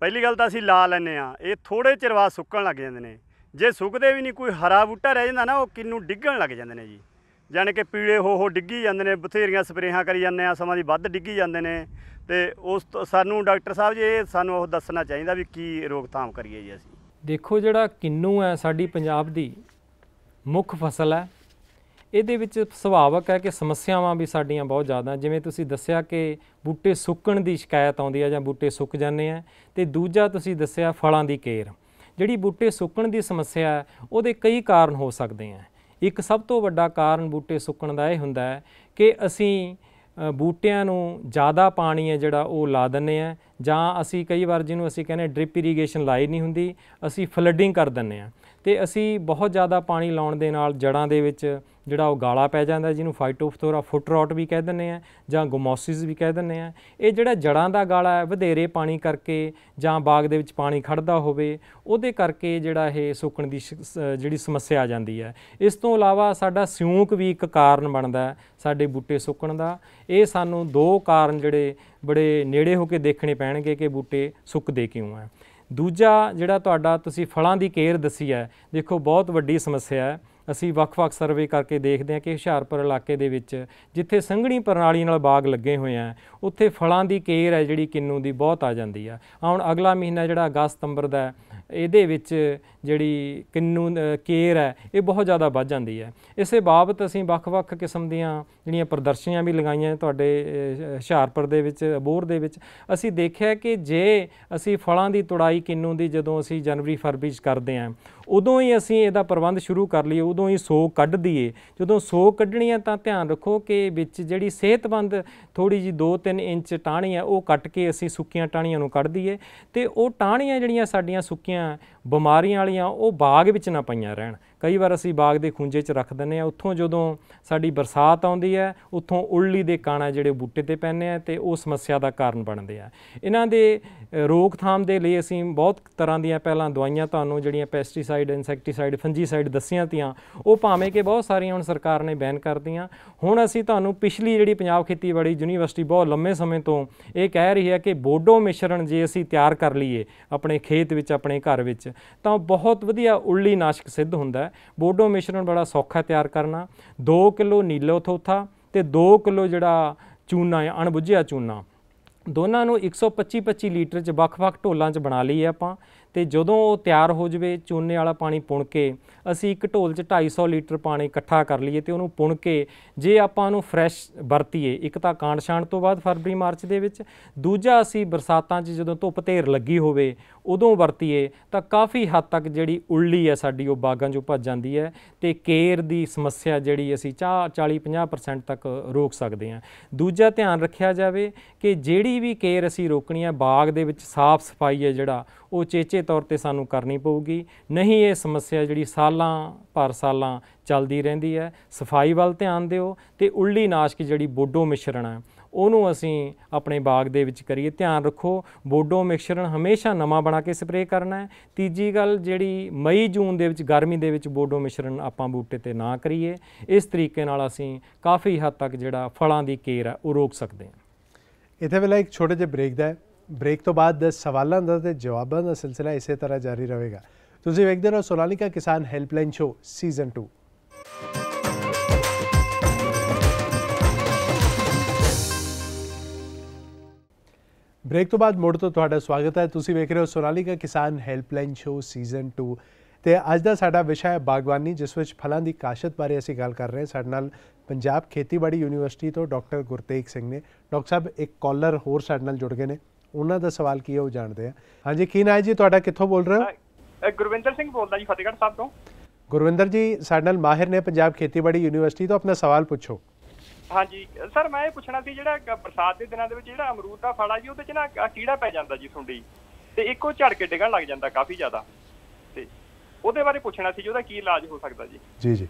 ਪਹਿਲੀ ਗੱਲ ਤਾਂ ਅਸੀਂ ਲਾ ਲੈਂਦੇ ਆ ਇਹ ਥੋੜੇ ਚਿਰ ਬਾਅਦ ਸੁੱਕਣ ਲੱਗ ਜਾਂਦੇ ਨੇ। ਜੇ ਸੁੱਕਦੇ ਵੀ ਨਹੀਂ ਕੋਈ ਹਰਾ ਬੂਟਾ ਰਹਿ ਜਾਂਦਾ ਨਾ ਉਹ ਕਿੰਨੂ ਡਿੱਗਣ ਲੱਗ ਜਾਂਦੇ ਨੇ ਜੀ। ਜਾਣੀ ਕਿ ਪੀਲੇ ਹੋ ਹੋ ਡਿੱਗੀ ਜਾਂਦੇ ਨੇ ਬਥੇਰੀਆਂ ਸਪਰੇਹਾਂ ਕਰੀ ਜਾਂਦੇ ਆ ਸਮਾਂ ਦੀ ਵੱਧ ਡਿੱਗੀ ਜਾਂਦੇ ਨੇ। ਤੇ ਉਸ ਤੋਂ ਸਾਨੂੰ ਡਾਕਟਰ ਸਾਹਿਬ ਜੀ ਇਹ ਸਾਨੂੰ ਉਹ ਦੱਸਣਾ ਚਾਹੀਦਾ ਵੀ ਕੀ ਰੋਕਥਾਮ ਕਰੀਏ ਜੀ ਅਸੀਂ। ਦੇਖੋ ਜਿਹੜਾ ਕਿੰਨੂ ਹੈ ਸਾਡੀ ਪੰਜਾਬ ਦੀ ਮੁੱਖ ਫਸਲ ਹੈ। ਇਹਦੇ ਵਿੱਚ ਸੁਭਾਵਕ ਹੈ ਕਿ ਸਮੱਸਿਆਵਾਂ ਵੀ ਸਾਡੀਆਂ ਬਹੁਤ ਜ਼ਿਆਦਾ। ਜਿਵੇਂ ਤੁਸੀਂ ਦੱਸਿਆ ਕਿ ਬੂਟੇ ਸੁੱਕਣ ਦੀ ਸ਼ਿਕਾਇਤ ਆਉਂਦੀ ਹੈ ਜਾਂ ਬੂਟੇ ਸੁੱਕ ਜਾਂਦੇ ਆ, ਤੇ ਦੂਜਾ ਤੁਸੀਂ ਦੱਸਿਆ ਫਲਾਂ ਦੀ ਕੇਰ ਜਿਹੜੀ ਬੂਟੇ ਸੁੱਕਣ ਦੀ ਸਮੱਸਿਆ ਹੈ ਉਹਦੇ ਕਈ ਕਾਰਨ ਹੋ ਸਕਦੇ ਆ। ਇੱਕ ਸਭ ਤੋਂ ਵੱਡਾ ਕਾਰਨ ਬੂਟੇ ਸੁੱਕਣ ਦਾ ਇਹ ਹੁੰਦਾ ਹੈ ਕਿ ਅਸੀਂ ਬੂਟਿਆਂ ਨੂੰ ਜ਼ਿਆਦਾ ਪਾਣੀ ਹੈ ਜਿਹੜਾ ਉਹ ਲਾ ਦਿੰਨੇ ਆ, ਜਾਂ ਅਸੀਂ ਕਈ ਵਾਰ ਜਿਹਨੂੰ ਅਸੀਂ ਕਹਿੰਦੇ ਡ੍ਰਿਪ ਇਰੀਗੇਸ਼ਨ ਲਾਈ ਨਹੀਂ ਹੁੰਦੀ, ਅਸੀਂ ਫਲੱਡਿੰਗ ਕਰ ਦਿੰਨੇ ਆ। ਤੇ ਅਸੀਂ ਬਹੁਤ ਜ਼ਿਆਦਾ ਪਾਣੀ ਲਾਉਣ ਦੇ ਨਾਲ ਜੜਾਂ ਦੇ ਵਿੱਚ ਜਿਹੜਾ ਉਹ ਗਾਲਾ ਪੈ ਜਾਂਦਾ, ਜਿਹਨੂੰ ਫਾਈਟੋਫਥੋਰਾ ਫੁੱਟ ਰੋਟ ਵੀ ਕਹਿ ਦਿੰਦੇ ਆ ਜਾਂ ਗੋਮੋਸਿਸ ਵੀ ਕਹਿ ਦਿੰਦੇ ਆ, ਇਹ ਜਿਹੜਾ ਜੜਾਂ ਦਾ ਗਾਲਾ ਹੈ, ਵਧੇਰੇ ਪਾਣੀ ਕਰਕੇ ਜਾਂ ਬਾਗ ਦੇ ਵਿੱਚ ਪਾਣੀ ਖੜਦਾ ਹੋਵੇ, ਉਹਦੇ ਕਰਕੇ ਜਿਹੜਾ ਇਹ ਸੁੱਕਣ ਦੀ ਸ਼- ਜਿਹੜੀ ਸਮੱਸਿਆ ਆ ਜਾਂਦੀ ਹੈ। ਇਸ ਤੋਂ ਇਲਾਵਾ ਸਾਡਾ ਸਿਉਂਕ ਵੀ ਇੱਕ ਕਾਰਨ ਬਣਦਾ ਸਾਡੇ ਬੂਟੇ ਸੁੱਕਣ ਦਾ। ਇਹ ਸਾਨੂੰ ਦੋ ਕਾਰਨ ਜਿਹੜੇ ਬੜੇ ਨੇੜੇ ਹੋ ਕੇ ਦੇਖਣੇ ਪੈਣਗੇ ਕਿ ਬੂਟੇ ਸੁੱਕਦੇ ਕਿਉਂ ਹੈ ਦੂਜਾ ਜਿਹੜਾ ਤੁਹਾਡਾ ਤੁਸੀਂ ਫਲਾਂ ਦੀ ਕੇਅਰ ਦੱਸੀ ਹੈ ਦੇਖੋ ਬਹੁਤ ਵੱਡੀ ਸਮੱਸਿਆ ਹੈ। ਅਸੀਂ ਵੱਖ-ਵੱਖ ਸਰਵੇ ਕਰਕੇ ਦੇਖਦੇ ਹਾਂ ਕਿ ਹੁਸ਼ਿਆਰਪੁਰ ਇਲਾਕੇ ਦੇ ਵਿੱਚ ਜਿੱਥੇ ਸੰਘਣੀ ਪ੍ਰਣਾਲੀ ਨਾਲ ਬਾਗ ਲੱਗੇ ਹੋਏ ਆ ਉੱਥੇ ਫਲਾਂ ਦੀ ਕੇਅਰ ਹੈ ਜਿਹੜੀ ਕਿੰਨੂ ਦੀ ਬਹੁਤ ਆ ਜਾਂਦੀ ਆ। ਹੁਣ ਅਗਲਾ ਮਹੀਨਾ ਜਿਹੜਾ ਅਗਸਤ ਸਤੰਬਰ ਦਾ ਹੈ, ਇਹਦੇ ਵਿੱਚ ਜਿਹੜੀ ਕਿੰਨੂ ਅ, ਕੇਅਰ ਹੈ ਇਹ ਬਹੁਤ ਜ਼ਿਆਦਾ ਵੱਧ ਜਾਂਦੀ ਹੈ। ਇਸੇ ਬਾਬਤ ਅਸੀਂ ਵੱਖ-ਵੱਖ ਕਿਸਮ ਦੀਆਂ ਜਿਹੜੀਆਂ ਪ੍ਰਦਰਸ਼ਨੀਆਂ ਵੀ ਲਗਾਈਆਂ ਤੁਹਾਡੇ ਹੁਸ਼ਿਆਰਪੁਰ ਦੇ ਵਿੱਚ ਅਬੋਹਰ ਦੇ ਵਿੱਚ ਅਸੀਂ ਦੇਖਿਆ ਕਿ ਜੇ ਅਸੀਂ ਫਲਾਂ ਦੀ ਤੁੜਾਈ ਕਿੰਨੂ ਦੀ ਜਦੋਂ ਅਸੀਂ ਜਨਵਰੀ ਫਰਵਰੀ 'ਚ ਕਰਦੇ ਹਾਂ ਉਦੋਂ ਹੀ ਅਸੀਂ ਇਹਦਾ ਪ੍ਰਬੰਧ ਸ਼ੁਰੂ ਕਰ ਲਈਏ ਉਦੋਂ ਹੀ ਸੋ ਕੱਢ ਦਈਏ। ਜਦੋਂ ਸੋ ਕੱਢਣੀ ਹੈ ਤਾਂ ਧਿਆਨ ਰੱਖੋ ਕਿ ਵਿੱਚ ਜਿਹੜੀ ਸਿਹਤਮੰਦ ਥੋੜੀ ਜੀ 2-3 ਇੰਚ ਟਾਹਣੀ ਹੈ ਉਹ ਕੱਟ ਕੇ ਅਸੀਂ ਸੁੱਕੀਆਂ ਟਾਹਣੀਆਂ ਨੂੰ ਕੱਢ ਦਈਏ ਤੇ ਉਹ ਟਾਹਣੀਆਂ ਜਿਹੜੀਆਂ ਸਾਡੀਆਂ ਸੁੱਕੀਆਂ tinha ਬਿਮਾਰੀਆਂ ਵਾਲੀਆਂ ਉਹ ਬਾਗ ਵਿੱਚ ਨਾ ਪਈਆਂ ਰਹਿਣ। ਕਈ ਵਾਰ ਅਸੀਂ ਬਾਗ ਦੇ ਖੁੰਝੇ 'ਚ ਰੱਖ ਦਿੰਦੇ ਆ ਉੱਥੋਂ ਜਦੋਂ ਸਾਡੀ ਬਰਸਾਤ ਆਉਂਦੀ ਹੈ, ਉੱਥੋਂ ਉਲਲੀ ਦੇ ਕਾਣਾ ਜਿਹੜੇ ਬੂਟੇ ਤੇ ਪੈਂਦੇ ਆ ਤੇ ਉਹ ਸਮੱਸਿਆ ਦਾ ਕਾਰਨ ਬਣਦੇ ਆ। ਇਹਨਾਂ ਦੇ ਰੋਕਥਾਮ ਦੇ ਲਈ ਅਸੀਂ ਬਹੁਤ ਤਰ੍ਹਾਂ ਦੀਆਂ ਪਹਿਲਾਂ ਦਵਾਈਆਂ ਤੁਹਾਨੂੰ ਜਿਹੜੀਆਂ ਪੈਸਟੀਸਾਈਡ ਇਨਸੈਕਟੀਸਾਈਡ ਫੰਜੀਸਾਈਡ ਦੱਸੀਆਂ ਤੀਆਂ, ਉਹ ਭਾਵੇਂ ਕਿ ਬਹੁਤ ਸਾਰੀਆਂ ਹੁਣ ਸਰਕਾਰ ਨੇ ਬੈਨ ਕਰਤੀਆਂ। ਹੁਣ ਅਸੀਂ ਤੁਹਾਨੂੰ ਪਿਛਲੀ ਜਿਹੜੀ ਪੰਜਾਬ ਖੇਤੀਬਾੜੀ ਯੂਨੀਵਰਸਿਟੀ ਬਹੁਤ ਲੰਮੇ ਸਮੇਂ ਤੋਂ ਇਹ ਕਹਿ ਰਹੀ ਹੈ ਕਿ ਬੋਡੋ ਮਿਸ਼ਰਣ ਜੇ ਅਸੀਂ ਤਿਆਰ ਕਰ ਲਈਏ ਆਪਣੇ ਖੇਤ ਵਿੱਚ, ਆਪਣੇ ਘਰ ਵਿੱਚ ਤਾਂ ਉਹ ਬਹੁਤ ਵਧੀਆ ਉਲਲੀ ਨਾਸ਼ਕ ਸਿੱਧ ਹੁੰਦਾ ਹੈ। ਬੋਡੋ ਮਿਸ਼ਰਣ ਬੜਾ ਸੌਖਾ ਤਿਆਰ ਕਰਨਾ। 2 ਕਿਲੋ ਨੀਲੋ ਥੋਥਾ ਤੇ 2 ਕਿਲੋ ਜਿਹੜਾ ਚੂਨਾ ਹੈ ਅਣਬੁੱਝਿਆ ਚੂਨਾ। ਦੋਨਾਂ ਨੂੰ 125 25 ਲੀਟਰ ਚ ਵੱਖ-ਵੱਖ ਢੋਲਾਂ ਚ ਬਣਾ ਲਈਏ ਆਪਾਂ। ਤੇ ਜਦੋਂ ਉਹ ਤਿਆਰ ਹੋ ਜਵੇ, ਚੂਨੇ ਵਾਲਾ ਪਾਣੀ ਪੁਣ ਕੇ, ਅਸੀਂ ਇੱਕ ਢੋਲ ਚ 250 ਲੀਟਰ ਪਾਣੀ ਇਕੱਠਾ ਕਰ ਲਈਏ ਤੇ ਉਹਨੂੰ ਪੁਣ ਕੇ, ਜੇ ਆਪਾਂ ਉਹਨੂੰ ਫਰੈਸ਼ ਵਰਤੀਏ, ਇੱਕ ਤਾਂ ਕਾਂਡ ਛਾਣ ਤੋਂ ਬਾਅਦ ਫਰਵਰੀ ਮਾਰਚ ਦੇ ਵਿੱਚ। ਦੂਜਾ ਅਸੀਂ ਬਰਸਾਤਾਂ 'ਚ ਜਦੋਂ ਧੁੱਪ ਧੇਰ ਲੱਗੀ ਹੋਵੇ ਉਦੋਂ ਵਰਤੀਏ ਤਾਂ ਕਾਫੀ ਹੱਦ ਤੱਕ ਜਿਹੜੀ ਉਲਲੀ ਹੈ ਸਾਡੀ ਉਹ ਬਾਗਾਂ 'ਚੋਂ ਭੱਜ ਜਾਂਦੀ ਹੈ ਤੇ ਕੇਰ ਦੀ ਸਮੱਸਿਆ ਜਿਹੜੀ ਅਸੀਂ 40-50% ਤੱਕ ਰੋਕ ਸਕਦੇ ਹਾਂ। ਦੂਜਾ ਧਿਆਨ ਰੱਖਿਆ ਜਾਵੇ ਕਿ ਜਿਹੜੀ ਵੀ ਕੇਰ ਅਸੀਂ ਰੋਕਣੀ ਹੈ, ਬਾਗ ਦੇ ਵਿੱਚ ਸਾਫ਼ ਸਫ਼ਾਈ ਹੈ ਜਿਹੜਾ, ਉਹ ਚੇਚੇ ਤੌਰ ਤੇ ਸਾਨੂੰ ਕਰਨੀ ਪਊਗੀ। ਨਹੀਂ, ਇਹ ਸਮੱਸਿਆ ਜਿਹੜੀ ਸਾਲਾਂ ਭਰ ਸਾਲਾਂ ਚੱਲਦੀ ਰਹਿੰਦੀ ਹੈ। ਸਫ਼ਾਈ ਵੱਲ ਧਿਆਨ ਦਿਓ ਤੇ ਉਲਲੀ ਨਾਸ਼ਕ ਜਿਹੜੀ ਬੋਡੋ ਮਿਸ਼ਰਣ ਹੈ ਉਹਨੂੰ ਅਸੀਂ ਆਪਣੇ ਬਾਗ ਦੇ ਵਿੱਚ ਕਰੀਏ। ਧਿਆਨ ਰੱਖੋ, ਬੋਡੋ ਮਿਕਸਚਰਨ ਹਮੇਸ਼ਾ ਨਵਾਂ ਬਣਾ ਕੇ ਸਪਰੇਅ ਕਰਨਾ ਹੈ। ਤੀਜੀ ਗੱਲ, ਜਿਹੜੀ ਮਈ, ਜੂਨ ਦੇ ਵਿੱਚ, ਗਰਮੀ ਦੇ ਵਿੱਚ ਬੋਡੋ ਮਿਸ਼ਰਣ ਆਪਾਂ ਬੂਟੇ ਤੇ ਨਾ ਕਰੀਏ, ਇਸ ਤਰੀਕੇ ਨਾਲ ਅਸੀਂ ਕਾਫੀ ਹੱਦ ਤੱਕ ਜਿਹੜਾ ਫਲਾਂ ਦੀ ਕੇਰ ਹੈ, ਉਹ ਰੋਕ ਸਕਦੇ ਹਾਂ। ਇੱਥੇ ਵੇਲਾ ਇੱਕ ਛੋਟੇ ਜਿਹੇ ਬ੍ਰੇਕ ਦਾ ਹੈ। ਬ੍ਰੇਕ ਤੋਂ ਬਾਅਦ ਸਵਾਲਾਂ ਦਾ ਤੇ ਜਵਾਬਾਂ ਦਾ ਸਿਲਸਿਲਾ ਇਸੇ ਤਰ੍ਹਾਂ ਜਾਰੀ ਰਹੇਗਾ। ਤੁਸੀਂ ਵੇਖਦੇ ਰਹੋ ਸੋਨਾਲੀਕਾ ਕਿਸਾਨ ਹੈਲਪਲਾਈਨ ਸ਼ੋ ਸੀਜ਼ਨ 2 ਬ੍ਰੇਕ ਤੋਂ ਬਾਅਦ ਮੁੜ ਤੋਂ ਤੁਹਾਡਾ ਸਵਾਗਤ ਹੈ। ਤੁਸੀਂ ਵੇਖ ਰਹੇ ਹੋ ਸੋਨਾਲੀਕਾ ਕਿਸਾਨ ਹੈਲਪਲਾਈਨ ਸ਼ੋ ਸੀਜ਼ਨ 2 ਤੇ ਅੱਜ ਦਾ ਸਾਡਾ ਵਿਸ਼ਾ ਹੈ ਬਾਗਬਾਨੀ ਜਿਸ ਵਿੱਚ ਫਲਾਂ ਦੀ ਕਾਸ਼ਤ ਬਾਰੇ ਅਸੀਂ ਗੱਲ ਕਰ ਰਹੇ ਹਾਂ। ਸਾਡੇ ਨਾਲ ਪੰਜਾਬ ਖੇਤੀਬਾੜੀ ਯੂਨੀਵਰਸਿਟੀ ਤੋਂ ਡਾਕਟਰ ਗੁਰਤੇਜ ਸਿੰਘ ਨੇ। ਡਾਕਟਰ ਸਾਹਿਬ ਇੱਕ ਕਾਲਰ ਹੋਰ ਸਾਡੇ ਨਾਲ ਜੁੜ ਗਏ ਨੇ। ਉਹਨਾਂ ਦਾ ਸਵਾਲ ਕੀ ਹੈ ਉਹ ਜਾਣਦੇ ਆ ਹਾਂਜੀ ਕੀ ਨਾਂ ਹੈ ਜੀ? ਤੁਹਾਡਾ ਕਿੱਥੋਂ ਬੋਲ ਰਹੇ ਹੋ? ਗੁਰਵਿੰਦਰ ਸਿੰਘ ਬੋਲਦਾ ਜੀ ਫਤਿਹਗੜ੍ਹ ਸਾਹਿਬ ਤੋਂ। ਗੁਰਵਿੰਦਰ ਜੀ ਸਾਡੇ ਨਾਲ ਮਾਹਿਰ ਨੇ ਪੰਜਾਬ ਖੇਤੀਬਾੜੀ ਯੂਨੀਵਰਸਿਟੀ ਤੋਂ। ਆਪਣਾ ਸਵਾਲ ਪੁੱਛੋ। ਹਾਂਜੀ ਸਰ ਮੈਂ ਇਹ ਪੁੱਛਣਾ ਸੀ ਜਿਹੜਾ ਬਰਸਾਤ ਦੇ ਦਿਨਾਂ ਦੇ ਵਿੱਚ ਜਿਹੜਾ ਅਮਰੂਦ ਦਾ ਫਲ ਆ ਜੀ ਉਹਦੇ ਚ ਨਾ ਕੀੜਾ ਪੈ ਜਾਂਦਾ ਜੀ ਸੁੰਡੀ। ਤੇ ਇੱਕੋ ਝੜ ਕੇ ਡਿੱਗਣ ਲੱਗ ਜਾਂਦਾ ਕਾਫੀ ਜ਼ਿਆਦਾ। ਤੇ ਉਹਦੇ ਬਾਰੇ ਪੁੱਛਣਾ ਸੀ ਜੀ ਉਹਦਾ ਕੀ ਇਲਾਜ ਹੋ ਸਕਦਾ ਜੀ? ਜੀ ਜੀ।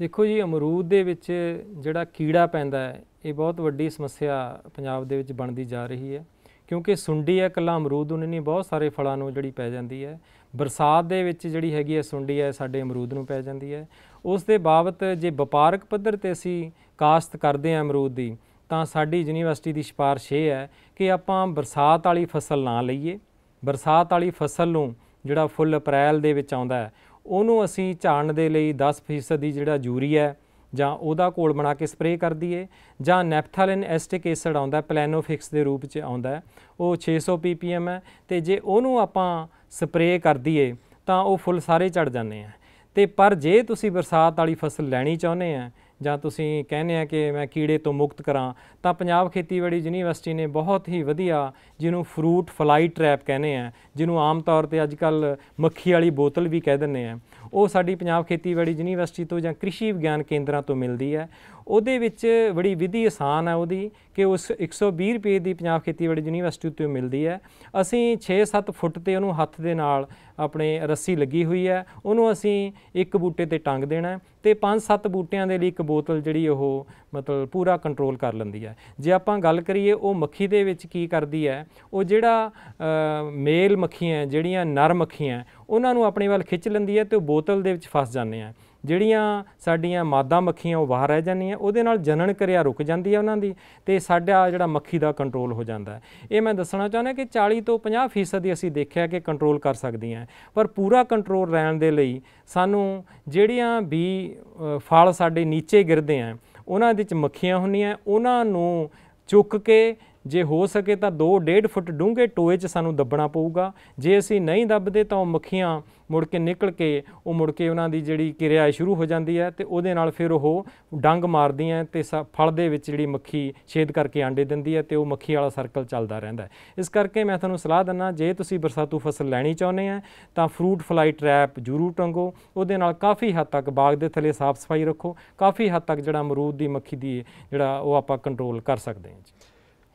ਦੇਖੋ ਜੀ ਅਮਰੂਦ ਦੇ ਵਿੱਚ ਜਿਹੜਾ ਕੀੜਾ ਪੈਂਦਾ ਹੈ ਇਹ ਬਹੁਤ ਵੱਡੀ ਸਮੱਸਿਆ ਪੰਜਾਬ ਦੇ ਵਿੱਚ ਬਣਦੀ ਜਾ ਰਹੀ ਹੈ। ਕਿਉਂਕਿ ਸੁੰਡੀ ਹੈ ਇਕੱਲਾ ਅਮਰੂਦ ਨੂੰ ਨਹੀਂ ਬਹੁਤ ਸਾਰੇ ਫਲਾਂ ਨੂੰ ਜਿਹੜੀ ਪੈ ਜਾਂਦੀ ਹੈ। ਬਰਸਾਤ ਦੇ ਵਿੱਚ ਜਿਹੜੀ ਹੈਗੀ ਹੈ ਸੁੰਡੀ ਹੈ ਸਾਡੇ ਅਮਰੂਦ ਨੂੰ ਪੈ ਜਾਂਦੀ ਹੈ। ਉਸ ਦੇ ਬਾਬਤ ਜੇ ਵਪਾਰਕ ਪੱਧਰ ਤੇ ਅਸੀਂ ਕਾਸ਼ਤ ਕਰਦੇ ਹਾਂ ਅਮਰੂਦ ਦੀ ਤਾਂ ਸਾਡੀ ਯੂਨੀਵਰਸਿਟੀ ਦੀ ਸਿਫਾਰਿਸ਼ ਇਹ ਹੈ ਕਿ ਆਪਾਂ ਬਰਸਾਤ ਵਾਲੀ ਫਸਲ ਨਾ ਲਈਏ। ਬਰਸਾਤ ਵਾਲੀ ਫਸਲ ਨੂੰ ਜਿਹੜਾ ਫੁੱਲ ਅਪ੍ਰੈਲ ਦੇ ਵਿੱਚ ਆਉਂਦਾ ਹੈ ਉਹਨੂੰ ਅਸੀਂ ਝਾੜਨ ਦੇ ਲਈ 10% ਦੀ ਜਿਹੜਾ ਯੂਰੀਆ ਹੈ ਜਾਂ ਉਹਦਾ ਘੋਲ ਬਣਾ ਕੇ ਸਪਰੇਅ ਕਰ ਦਈਏ ਜਾਂ ਨੈਪਥਾਲਿਨ ਐਸਟਿਕ ਐਸਿਡ ਆਉਂਦਾ ਪਲੈਨੋਫਿਕਸ ਦੇ ਰੂਪ 'ਚ ਆਉਂਦਾ ਹੈ, ਉਹ 600 ppm ਹੈ ਤੇ ਜੇ ਉਹਨੂੰ ਆਪਾਂ ਸਪਰੇਅ ਕਰ ਦਈਏ ਤਾਂ ਉਹ ਫੁੱਲ ਸਾਰੇ ਝੜ ਜਾਂਦੇ ਆ। ਤੇ ਪਰ ਜੇ ਤੁਸੀਂ ਬਰਸਾਤ ਵਾਲੀ ਫਸਲ ਲੈਣੀ ਚਾਹੁੰਦੇ ਆ ਜਾਂ ਤੁਸੀਂ ਕਹਿੰਦੇ ਆ ਕਿ ਮੈਂ ਕੀੜੇ ਤੋਂ ਮੁਕਤ ਕਰਾਂ, ਤਾਂ ਪੰਜਾਬ ਖੇਤੀਬਾੜੀ ਯੂਨੀਵਰਸਿਟੀ ਨੇ ਬਹੁਤ ਹੀ ਵਧੀਆ ਜਿਹਨੂੰ ਫਰੂਟ ਫਲਾਈ ਟ੍ਰੈਪ ਕਹਿੰਦੇ ਆ, ਜਿਹਨੂੰ ਆਮ ਤੌਰ ਤੇ ਅੱਜ ਕੱਲ ਮੱਖੀ ਵਾਲੀ ਬੋਤਲ ਵੀ ਕਹਿ ਦਿੰਦੇ ਆ। ਉਹ ਸਾਡੀ ਪੰਜਾਬ ਖੇਤੀਬਾੜੀ ਯੂਨੀਵਰਸਿਟੀ ਤੋਂ ਜਾਂ ਕ੍ਰਿਸ਼ੀ ਵਿਗਿਆਨ ਕੇਂਦਰਾਂ ਤੋਂ ਮਿਲਦੀ ਹੈ। ਉਹਦੇ ਵਿੱਚ ਬੜੀ ਵਿਧੀ ਆਸਾਨ ਹੈ ਉਹਦੀ ਕਿ ਉਸ 120 ਰੁਪਏ ਦੀ ਪੰਜਾਬ ਖੇਤੀਬਾੜੀ ਯੂਨੀਵਰਸਿਟੀ ਤੋਂ ਮਿਲਦੀ ਹੈ। ਅਸੀਂ 6-7 ਫੁੱਟ ਤੇ ਉਹਨੂੰ ਹੱਥ ਦੇ ਨਾਲ ਆਪਣੇ ਰੱਸੀ ਲੱਗੀ ਹੋਈ ਹੈ। ਉਹਨੂੰ ਅਸੀਂ ਇੱਕ ਬੂਟੇ ਤੇ ਟੰਗ ਦੇਣਾ ਹੈ ਤੇ 5-7 ਬੂਟਿਆਂ ਦੇ ਲਈ ਇੱਕ ਬੋਤਲ ਜਿਹੜੀ ਉਹ ਮਤਲਬ ਪੂਰਾ ਕੰਟਰੋਲ ਕਰ ਲੈਂਦੀ ਹੈ। ਜੇ ਆਪਾਂ ਗੱਲ ਕਰੀਏ ਉਹ ਮੱਖੀ ਦੇ ਵਿੱਚ ਕੀ ਕਰਦੀ ਹੈ ਉਹ ਜਿਹੜਾ ਅ, ਮੇਲ ਮੱਖੀਆਂ ਜਿਹੜੀਆਂ ਨਰ ਮੱਖੀਆਂ ਉਹਨਾਂ ਨੂੰ ਆਪਣੇ ਵੱਲ ਖਿੱਚ ਲੈਂਦੀ ਹੈ ਤੇ ਉਹ ਬੋਤਲ ਦੇ ਵਿੱਚ ਫਸ ਜਾਂਦੇ ਆ। ਜਿਹੜੀਆਂ ਸਾਡੀਆਂ ਮਾਦਾ ਮੱਖੀਆਂ ਉਹ ਬਾਹਰ ਰਹਿ ਜਾਂਦੀਆਂ, ਉਹਦੇ ਨਾਲ ਜਨਨ ਕਿਰਿਆ ਰੁਕ ਜਾਂਦੀ ਹੈ ਉਹਨਾਂ ਦੀ ਤੇ ਸਾਡਾ ਜਿਹੜਾ ਮੱਖੀ ਦਾ ਕੰਟਰੋਲ ਹੋ ਜਾਂਦਾ ਹੈ। ਇਹ ਮੈਂ ਦੱਸਣਾ ਚਾਹੁੰਦਾ ਕਿ 40 ਤੋਂ 50% ਦੀ ਅਸੀਂ ਦੇਖਿਆ ਕਿ ਕੰਟਰੋਲ ਕਰ ਸਕਦੀਆਂ ਪਰ ਪੂਰਾ ਕੰਟਰੋਲ ਰਹਿਣ ਦੇ ਲਈ ਸਾਨੂੰ ਜਿਹੜੀਆਂ ਵੀ ਫਲ ਸਾਡੇ ਨੀਚੇ ਗਿਰਦੇ ਆ, ਉਹਨਾਂ ਦੇ ਵਿੱਚ ਮੱਖੀਆਂ ਹੁੰਦੀਆਂ, ਉਹਨਾਂ ਨੂੰ ਚੁੱਕ ਕੇ ਜੇ ਹੋ ਸਕੇ ਤਾਂ 2.5 ਫੁੱਟ ਡੂੰਘੇ ਟੋਏ 'ਚ ਸਾਨੂੰ ਦੱਬਣਾ ਪਊਗਾ। ਜੇ ਅਸੀਂ ਨਹੀਂ ਦੱਬਦੇ ਤਾਂ ਉਹ ਮੱਖੀਆਂ ਮੁੜ ਕੇ ਨਿਕਲ ਕੇ, ਉਹ ਮੁੜ ਕੇ ਉਹਨਾਂ ਦੀ ਜਿਹੜੀ ਕਿਰਿਆ ਸ਼ੁਰੂ ਹੋ ਜਾਂਦੀ ਹੈ ਤੇ ਉਹਦੇ ਨਾਲ ਫਿਰ ਉਹ ਡੰਗ ਮਾਰਦੀਆਂ ਤੇ ਸ- ਫਲ ਦੇ ਵਿੱਚ ਜਿਹੜੀ ਮੱਖੀ ਛੇਦ ਕਰਕੇ ਆਂਡੇ ਦਿੰਦੀ ਹੈ ਤੇ ਉਹ ਮੱਖੀ ਵਾਲਾ ਸਰਕਲ ਚੱਲਦਾ ਰਹਿੰਦਾ ਹੈ। ਇਸ ਕਰਕੇ ਮੈਂ ਤੁਹਾਨੂੰ ਸਲਾਹ ਦਿੰਦਾ ਜੇ ਤੁਸੀਂ ਬਰਸਾਤੂ ਫਸਲ ਲੈਣੀ ਚਾਹੁੰਦੇ ਆ ਤਾਂ ਫਰੂਟ ਫਲਾਈ ਟ੍ਰੈਪ ਜ਼ਰੂਰ ਟੰਗੋ। ਉਹਦੇ ਨਾਲ ਕਾਫੀ ਹੱਦ ਤੱਕ ਬਾਗ ਦੇ ਥੱਲੇ ਸਾਫ਼ ਸਫ਼ਾਈ ਰੱਖੋ। ਕਾਫੀ ਹੱਦ ਤੱਕ ਜਿਹੜਾ ਅਮਰੂਦ ਦੀ ਮੱਖੀ ਦੀ ਜਿਹੜਾ ਉਹ ਆਪਾਂ ਕੰਟਰੋਲ ਕਰ ਸਕਦੇ ਹਾਂ ਜੀ।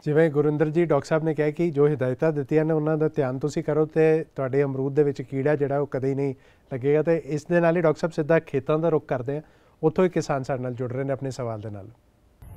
ਜਿਵੇਂ ਗੁਰਿੰਦਰ ਜੀ, ਡਾਕਟਰ ਸਾਹਿਬ ਨੇ ਕਿਹਾ ਕਿ ਜੋ ਹਦਾਇਤਾਂ ਦਿੱਤੀਆਂ ਨੇ, ਉਹਨਾਂ ਦਾ ਧਿਆਨ ਤੁਸੀਂ ਕਰੋ ਤੇ ਤੁਹਾਡੇ ਅਮਰੂਦ ਦੇ ਵਿੱਚ ਕੀੜਾ ਜਿਹੜਾ, ਉਹ ਕਦੇ ਨਹੀਂ ਲੱਗੇਗਾ ਤੇ ਇਸ ਦੇ ਨਾਲ ਹੀ ਡਾਕਟਰ ਸਾਹਿਬ ਸਿੱਧਾ ਖੇਤਾਂ ਦਾ ਰੁਖ ਕਰਦੇ ਆ। ਉੱਥੋਂ ਹੀ ਕਿਸਾਨ ਸਾਡੇ ਨਾਲ ਜੁੜ ਰਹੇ ਨੇ ਆਪਣੇ ਸਵਾਲ ਦੇ ਨਾਲ।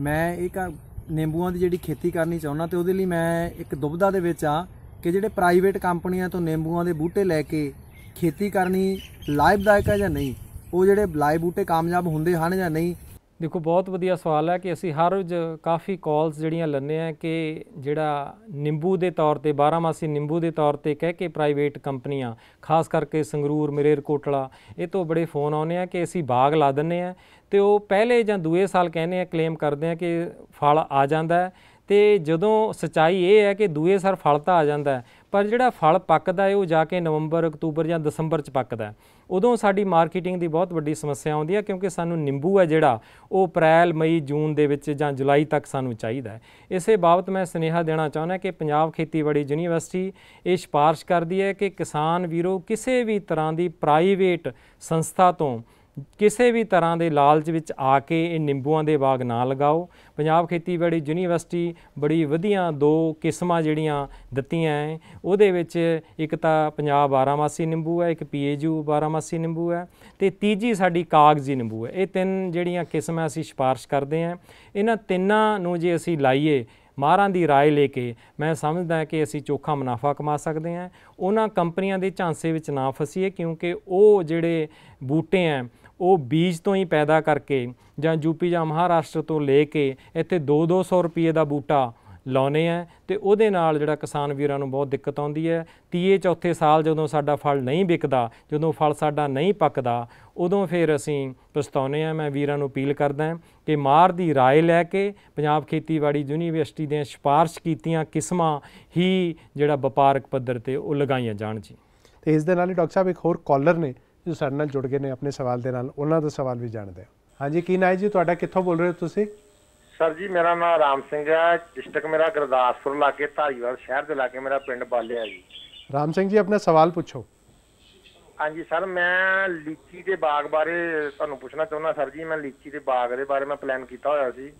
ਮੈਂ ਇੱਕ ਆ ਨਿੰਬੂਆਂ ਦੀ ਜਿਹੜੀ ਖੇਤੀ ਕਰਨੀ ਚਾਹੁੰਦਾ ਤੇ ਉਹਦੇ ਲਈ ਮੈਂ ਇੱਕ ਦੁਬਿਧਾ ਦੇ ਵਿੱਚ ਆ ਕਿ ਜਿਹੜੇ ਪ੍ਰਾਈਵੇਟ ਕੰਪਨੀਆਂ ਤੋਂ ਨਿੰਬੂਆਂ ਦੇ ਬੂਟੇ ਲੈ ਕੇ ਖੇਤੀ ਕਰਨੀ ਲਾਭਦਾਇਕ ਹੈ ਜਾਂ ਨਹੀਂ? ਉਹ ਜਿਹੜੇ ਲਾਏ ਬੂਟੇ ਕਾਮਯਾਬ ਹੁੰਦੇ ਹਨ ਜਾਂ ਨਹੀਂ ਦੇਖੋ, ਬਹੁਤ ਵਧੀਆ ਸਵਾਲ ਹੈ ਕਿ ਅਸੀਂ ਹਰ ਰੋਜ਼ ਕਾਫੀ ਕਾਲਸ ਜਿਹੜੀਆਂ ਲੈਂਦੇ ਆ ਕਿ ਜਿਹੜਾ ਨਿੰਬੂ ਦੇ ਤੌਰ ਤੇ 12 ਮਾਸੀ ਨਿੰਬੂ ਦੇ ਤੌਰ ਤੇ ਕਹਿ ਕੇ ਪ੍ਰਾਈਵੇਟ ਕੰਪਨੀਆਂ, ਖਾਸ ਕਰਕੇ ਸੰਗਰੂਰ ਮਰੇਰਕੋਟਲਾ ਇਹ ਤੋਂ ਬੜੇ ਫੋਨ ਆਉਂਦੇ ਆ ਕਿ ਅਸੀਂ ਬਾਗ ਲਾ ਦਿੰਨੇ ਆ ਤੇ ਉਹ ਪਹਿਲੇ ਜਾਂ ਦੂਏ ਸਾਲ ਕਹਿੰਦੇ ਆ ਕਲੇਮ ਕਰਦੇ ਆ ਕਿ ਫਲ ਆ ਜਾਂਦਾ ਹੈ। ਤੇ ਜਦੋਂ ਸਚਾਈ ਇਹ ਹੈ ਕਿ ਦੂਏ ਸਾਲ ਫਲ ਤਾਂ ਆ ਜਾਂਦਾ ਪਰ ਜਿਹੜਾ ਫਲ ਪੱਕਦਾ ਹੈ, ਉਹ ਜਾ ਕੇ ਨਵੰਬਰ, ਅਕਤੂਬਰ ਜਾਂ ਦਸੰਬਰ ਚ ਪੱਕਦਾ ਉਦੋਂ ਸਾਡੀ ਮਾਰਕੀਟਿੰਗ ਦੀ ਬਹੁਤ ਵੱਡੀ ਸਮੱਸਿਆ ਆਉਂਦੀ ਹੈ, ਕਿਉਂਕਿ ਸਾਨੂੰ ਨਿੰਬੂ ਹੈ ਜਿਹੜਾ, ਉਹ ਅਪ੍ਰੈਲ, ਮਈ, ਜੂਨ ਦੇ ਵਿੱਚ ਜਾਂ ਜੁਲਾਈ ਤੱਕ ਸਾਨੂੰ ਚਾਹੀਦਾ ਹੈ। ਇਸੇ ਬਾਬਤ ਮੈਂ ਸੁਨੇਹਾ ਦੇਣਾ ਚਾਹੁੰਦਾ ਕਿ ਪੰਜਾਬ ਖੇਤੀਬਾੜੀ ਯੂਨੀਵਰਸਿਟੀ ਇਹ ਸਿਫਾਰਿਸ਼ ਕਰਦੀ ਹੈ ਕਿ ਕਿਸਾਨ ਵੀਰੋ, ਕਿਸੇ ਵੀ ਤਰ੍ਹਾਂ ਦੀ ਪ੍ਰਾਈਵੇਟ ਸੰਸਥਾ ਤੋਂ ਕਿਸੇ ਵੀ ਤਰ੍ਹਾਂ ਦੇ ਲਾਲਚ ਵਿੱਚ ਆ ਕੇ ਇਹ ਨਿੰਬੂਆਂ ਦੇ ਬਾਗ ਨਾ ਲਗਾਓ ਪੰਜਾਬ ਖੇਤੀਬਾੜੀ ਯੂਨੀਵਰਸਿਟੀ ਬੜੀ ਵਧੀਆ ਦੋ ਕਿਸਮਾਂ ਜਿਹੜੀਆਂ ਦਿੱਤੀਆਂ ਹੈ ਉਹਦੇ ਵਿੱਚ ਇੱਕ ਤਾਂ ਪੰਜਾਬ ਬਾਰਾਮਾਸੀ ਨਿੰਬੂ ਹੈ ਇੱਕ ਪੀਏਯੂ ਬਾਰਾਮਾਸੀ ਨਿੰਬੂ ਹੈ ਤੇ ਤੀਜੀ ਸਾਡੀ ਕਾਗਜ਼ੀ ਨਿੰਬੂ ਹੈ ਇਹ ਤਿੰਨ ਜਿਹੜੀਆਂ ਕਿਸਮਾਂ ਅਸੀਂ ਸਿਫਾਰਿਸ਼ ਕਰਦੇ ਹਾਂ ਇਹਨਾਂ ਤਿੰਨਾਂ ਨੂੰ ਜੇ ਅਸੀਂ ਲਾਈਏ ਮਾਹਰਾਂ ਦੀ رائے ਲੈ ਕੇ ਮੈਂ ਸਮਝਦਾ ਕਿ ਅਸੀਂ ਚੋਖਾ ਮੁਨਾਫਾ ਕਮਾ ਸਕਦੇ ਹਾਂ ਉਹਨਾਂ ਕੰਪਨੀਆਂ ਦੇ ਝਾਂਸੇ ਵਿੱਚ ਨਾ ਫਸੀਏ ਕਿਉਂਕਿ ਉਹ ਜਿਹੜੇ ਬੂਟੇ ਆ ਉਹ ਬੀਜ ਤੋਂ ਹੀ ਪੈਦਾ ਕਰਕੇ ਜਾਂ ਯੂਪੀ ਜਾਂ ਮਹਾਰਾਸ਼ਟਰ ਤੋਂ ਲੈ ਕੇ ਇੱਥੇ 2-200 ਰੁਪਏ ਦਾ ਬੂਟਾ ਲਾਉਨੇ ਆ ਤੇ ਉਹਦੇ ਨਾਲ ਜਿਹੜਾ ਕਿਸਾਨ ਵੀਰਾਂ ਨੂੰ ਬਹੁਤ ਦਿੱਕਤ ਆਉਂਦੀ ਹੈ ਤੀਏ ਚੌਥੇ ਸਾਲ ਜਦੋਂ ਸਾਡਾ ਫਲ ਨਹੀਂ ਵਿਕਦਾ ਜਦੋਂ ਫਲ ਸਾਡਾ ਨਹੀਂ ਪੱਕਦਾ ਉਦੋਂ ਫਿਰ ਅਸੀਂ ਪਛਤਾਉਂਦੇ ਆ ਮੈਂ ਵੀਰਾਂ ਨੂੰ ਅਪੀਲ ਕਰਦਾ ਕਿ ਮਾਰ ਦੀ رائے ਲੈ ਕੇ ਪੰਜਾਬ ਖੇਤੀਬਾੜੀ ਯੂਨੀਵਰਸਿਟੀ ਦੀਆਂ ਸਿਫਾਰਸ਼ ਕੀਤੀਆਂ ਕਿਸਮਾਂ ਹੀ ਜਿਹੜਾ ਵਪਾਰਕ ਪੱਧਰ ਤੇ ਉਹ ਲਗਾਈਆਂ ਜਾਣ ਜੀ ਤੇ ਇਸ ਦੇ ਨਾਲ ਹੀ ਡਾਕਟਰ ਸਾਹਿਬ ਇੱਕ ਹੋਰ ਕਾਲਰ ਨੇ ਜੋ ਸਾਡੇ ਨਾਲ ਜੁੜ ਗਏ ਨੇ ਆਪਣੇ ਸਵਾਲ ਦੇ ਨਾਲ ਉਹਨਾਂ ਦਾ ਸਵਾਲ ਵੀ ਜਾਣਦੇ ਹਾਂ। ਹਾਂਜੀ ਕੀ ਨਾਂ ਹੈ ਜੀ? ਤੁਹਾਡਾ ਕਿੱਥੋਂ ਬੋਲ ਰਹੇ ਹੋ ਤੁਸੀਂ? ਸਰ ਜੀ ਮੇਰਾ ਨਾਮ ਰਾਮ ਸਿੰਘ ਹੈ। ਡਿਸਟ੍ਰਿਕਟ ਮੇਰਾ ਗੁਰਦਾਸਪੁਰ ਲਾਗੇ ਧਾਰੀਵਾਲ ਸ਼ਹਿਰ ਦੇ ਲਾਗੇ ਮੇਰਾ ਪਿੰਡ ਬਾਲਿਆ ਜੀ। ਰਾਮ ਸਿੰਘ ਜੀ ਆਪਣਾ ਸਵਾਲ ਪੁੱਛੋ। ਹਾਂਜੀ ਸਰ ਮੈਂ ਲੀਚੀ ਦੇ ਬਾਗ ਬਾਰੇ ਤੁਹਾਨੂੰ ਪੁੱਛਣਾ ਚਾਹੁੰਦਾ ਸਰ ਜੀ। ਮੈਂ ਲੀਚੀ ਦੇ ਬਾਗ ਦੇ ਬਾਰੇ ਮੈਂ ਪਲਾਨ ਕੀਤਾ ਹੋਇਆ ਸੀ।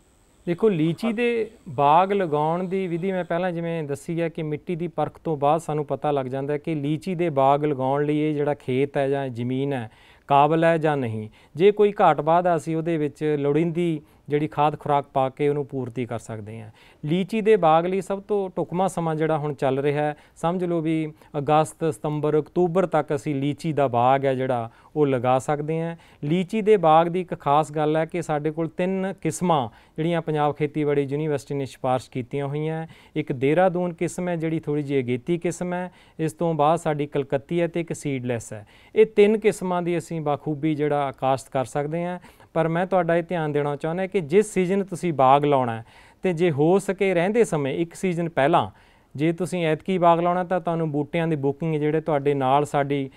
ਦੇਖੋ, ਲੀਚੀ ਦੇ ਬਾਗ ਲਗਾਉਣ ਦੀ ਵਿਧੀ ਮੈਂ ਪਹਿਲਾਂ ਜਿਵੇਂ ਦੱਸੀ ਹੈ ਕਿ ਮਿੱਟੀ ਦੀ ਪਰਖ ਤੋਂ ਬਾਅਦ ਸਾਨੂੰ ਪਤਾ ਲੱਗ ਜਾਂਦਾ ਹੈ ਕਿ ਲੀਚੀ ਦੇ ਬਾਗ ਲਗਾਉਣ ਲਈ ਇਹ ਜਿਹੜਾ ਖੇਤ ਹੈ ਜਾਂ ਜ਼ਮੀਨ ਹੈ, ਕਾਬਲ ਹੈ ਜਾਂ ਨਹੀਂ। ਜੇ ਕੋਈ ਘਾਟ ਬਾਦ ਆ ਅਸੀਂ ਉਹਦੇ ਵਿੱਚ ਲੋੜੀਂਦੀ ਜਿਹੜੀ ਖਾਦ ਖੁਰਾਕ ਪਾ ਕੇ ਉਹਨੂੰ ਪੂਰਤੀ ਕਰ ਸਕਦੇ ਹਾਂ। ਲੀਚੀ ਦੇ ਬਾਗ ਲਈ ਸਭ ਤੋਂ ਟੁਕਮਾ ਸਮਾਂ ਜਿਹੜਾ ਹੁਣ ਚੱਲ ਰਿਹਾ ਹੈ, ਸਮਝ ਲਓ ਵੀ ਅਗਸਤ, ਸਤੰਬਰ, ਅਕਤੂਬਰ ਤੱਕ ਅਸੀਂ ਲੀਚੀ ਦਾ ਬਾਗ ਹੈ ਜਿਹੜਾ ਉਹ ਲਗਾ ਸਕਦੇ ਹਾਂ। ਲੀਚੀ ਦੇ ਬਾਗ ਦੀ ਇੱਕ ਖਾਸ ਗੱਲ ਹੈ ਕਿ ਸਾਡੇ ਕੋਲ ਤਿੰਨ ਕਿਸਮਾਂ ਜਿਹੜੀਆਂ ਪੰਜਾਬ ਖੇਤੀਬਾੜੀ ਯੂਨੀਵਰਸਿਟੀ ਨੇ ਸਿਫਾਰਿਸ਼ ਕੀਤੀਆਂ ਹੋਈਆਂ। ਇੱਕ ਦੇਹਰਾਦੂਨ ਕਿਸਮ ਹੈ, ਜਿਹੜੀ ਥੋੜੀ ਜਿਹੀ ਅਗੇਤੀ ਕਿਸਮ ਹੈ। ਇਸ ਤੋਂ ਬਾਅਦ ਸਾਡੀ ਕਲਕੱਤੀ ਹੈ ਤੇ ਇੱਕ ਸੀਡਲੈਸ ਹੈ। ਇਹ ਤਿੰਨ ਕਿਸਮਾਂ ਦੀ ਅਸੀਂ ਬਾਖੂਬੀ ਜਿਹੜਾ ਕਾਸ਼ਤ ਕਰ ਸਕਦੇ ਹਾਂ। ਪਰ ਮੈਂ ਤੁਹਾਡਾ ਇਹ ਧਿਆਨ ਦੇਣਾ ਚਾਹੁੰਦਾ ਕਿ ਜਿਸ ਸੀਜ਼ਨ ਤੁਸੀਂ ਬਾਗ ਲਾਉਣਾ ਹੈ, ਤੇ ਜੇ ਹੋ ਸਕੇ ਰਹਿੰਦੇ ਸਮੇਂ ਇੱਕ ਸੀਜ਼ਨ ਪਹਿਲਾਂ, ਜੇ ਤੁਸੀਂ ਐਤਕੀ ਬਾਗ ਲਾਉਣਾ ਤਾਂ ਤੁਹਾਨੂੰ ਬੂਟਿਆਂ ਦੀ ਬੁਕਿੰਗ ਜਿਹੜੇ ਤੁਹਾਡੇ ਨਾਲ ਸਾਡੀ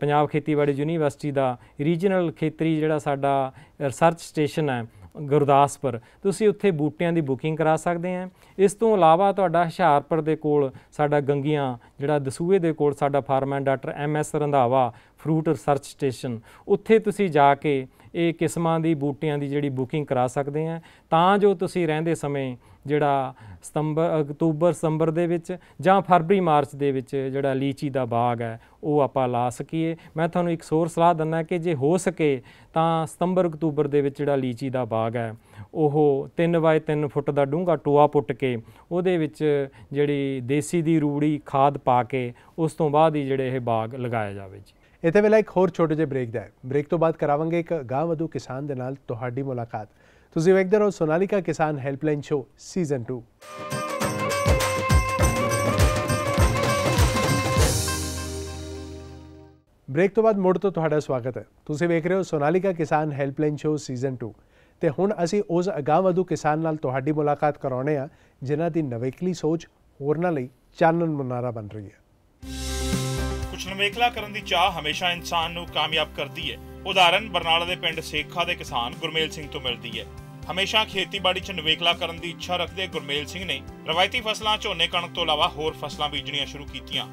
ਪੰਜਾਬ ਖੇਤੀਬਾੜੀ ਯੂਨੀਵਰਸਿਟੀ ਦਾ ਰੀਜਨਲ ਖੇਤਰੀ ਜਿਹੜਾ ਸਾਡਾ ਰਿਸਰਚ ਸਟੇਸ਼ਨ ਹੈ, ਗੁਰਦਾਸਪੁਰ, ਤੁਸੀਂ ਉੱਥੇ ਬੂਟਿਆਂ ਦੀ ਬੁਕਿੰਗ ਕਰਾ ਸਕਦੇ ਆ ਇਸ ਤੋਂ ਇਲਾਵਾ ਤੁਹਾਡਾ ਹੁਸ਼ਿਆਰਪੁਰ ਦੇ ਕੋਲ ਸਾਡਾ ਗੰਗੀਆਂ ਜਿਹੜਾ ਦਸੂਏ ਦੇ ਕੋਲ ਸਾਡਾ ਫਾਰਮੈਨ doctor M S Randhawa fruit research station ਉੱਥੇ ਤੁਸੀਂ ਜਾ ਕੇ ਇਹ ਕਿਸਮਾਂ ਦੀ ਬੂਟਿਆਂ ਦੀ ਜਿਹੜੀ ਬੁਕਿੰਗ ਕਰਾ ਸਕਦੇ ਆ। ਤਾਂ ਜੋ ਤੁਸੀਂ ਰਹਿੰਦੇ ਸਮੇਂ ਜਿਹੜਾ ਸਤੰਬਰ, ਅਕਤੂਬਰ, ਸਤੰਬਰ ਦੇ ਵਿੱਚ ਜਾਂ ਫਰਵਰੀ, ਮਾਰਚ ਦੇ ਵਿੱਚ ਜਿਹੜਾ ਲੀਚੀ ਦਾ ਬਾਗ ਹੈ, ਉਹ ਆਪਾਂ ਲਾ ਸਕੀਏ। ਮੈਂ ਤੁਹਾਨੂੰ ਇੱਕ ਹੋਰ ਸਲਾਹ ਦਿੰਦਾ ਕਿ ਜੇ ਹੋ ਸਕੇ ਤਾਂ ਸਤੰਬਰ, ਅਕਤੂਬਰ ਦੇ ਵਿੱਚ ਜਿਹੜਾ ਲੀਚੀ ਦਾ ਬਾਗ ਹੈ, ਉਹ 3 ਬਾਏ 3 ਫੁੱਟ ਦਾ ਡੂੰਘਾ ਟੋਆ ਪੁੱਟ ਕੇ ਉਹਦੇ ਵਿੱਚ ਜਿਹੜੀ ਦੇਸੀ ਦੀ ਰੂੜੀ ਖਾਦ ਪਾ ਕੇ ਉਸ ਤੋਂ ਬਾਅਦ ਹੀ ਜਿਹੜੇ ਇਹ ਬਾਗ ਲਗਾਇਆ ਜਾਵੇ ਜੀ। ਇੱਥੇ ਵੇਲਾ ਇੱਕ ਹੋਰ ਛੋਟੇ ਜਿਹੇ ਬ੍ਰੇਕ ਦਾ ਹੈ ਬ੍ਰੇਕ ਤੋਂ ਬਾਅਦ ਕਰਾਵਾਂਗੇ ਇੱਕ ਗਾਂ ਵਧੂ ਕਿਸਾਨ ਦੇ ਨਾਲ ਤੁਹਾਡੀ ਮੁਲਾਕਾਤ ਤੁਸੀਂ ਵੇਖਦੇ ਰਹੋ ਸੋਨਾਲੀਕਾ ਕਿਸਾਨ ਹੈਲਪਲਾਈਨ ਸ਼ੋ ਸੀਜ਼ਨ 2 ਬ੍ਰੇਕ ਤੋਂ ਬਾਅਦ ਮੁੜ ਤੋਂ ਤੁਹਾਡਾ ਸਵਾਗਤ ਹੈ ਤੁਸੀਂ ਵੇਖ ਰਹੇ ਹੋ ਸੋਨਾਲੀਕਾ ਕਿਸਾਨ ਹੈਲਪਲਾਈਨ ਸ਼ੋ ਸੀਜ਼ਨ 2 ਤੇ ਹੁਣ ਅਸੀਂ ਉਸ ਅਗਾਂਹ ਵਧੂ ਕਿਸਾਨ ਨਾਲ ਤੁਹਾਡੀ ਮੁਲਾਕਾਤ ਕਰਾਉਣੇ ਆ ਜਿਨ੍ਹਾਂ ਦੀ ਨਵੇਕਲੀ ਸੋਚ ਹੋਰਨਾਂ ਲਈ ਚਾਨਣ ਮੁਨਾਰਾ ਬਣ ਰਹੀ ਹੈ ਕੁਛ ਨਵੇਕਲਾ ਕਰਨ ਦੀ ਚਾਹ ਹਮੇਸ਼ਾ ਇਨਸਾਨ ਨੂੰ ਕਾਮਯਾਬ ਕਰਦੀ ਹੈ। ਉਦਾਹਰਨ, ਬਰਨਾਲਾ ਦੇ ਪਿੰਡ ਸੇਖਾ ਦੇ ਕਿਸਾਨ ਗੁਰਮੇਲ ਸਿੰਘ ਤੋਂ ਮਿਲਦੀ ਹੈ। ਹਮੇਸ਼ਾ ਖੇਤੀਬਾੜੀ 'ਚ ਨਵੇਕਲਾ ਕਰਨ ਦੀ ਇੱਛਾ ਰੱਖਦੇ ਗੁਰਮੇਲ ਸਿੰਘ ਨੇ ਰਵਾਇਤੀ ਫਸਲਾਂ ਝੋਨੇ ਕਣਕ ਤੋਂ ਇਲਾਵਾ ਹੋਰ ਫਸਲਾਂ ਬੀਜਣੀਆਂ ਸ਼ੁਰੂ ਕੀਤੀਆਂ।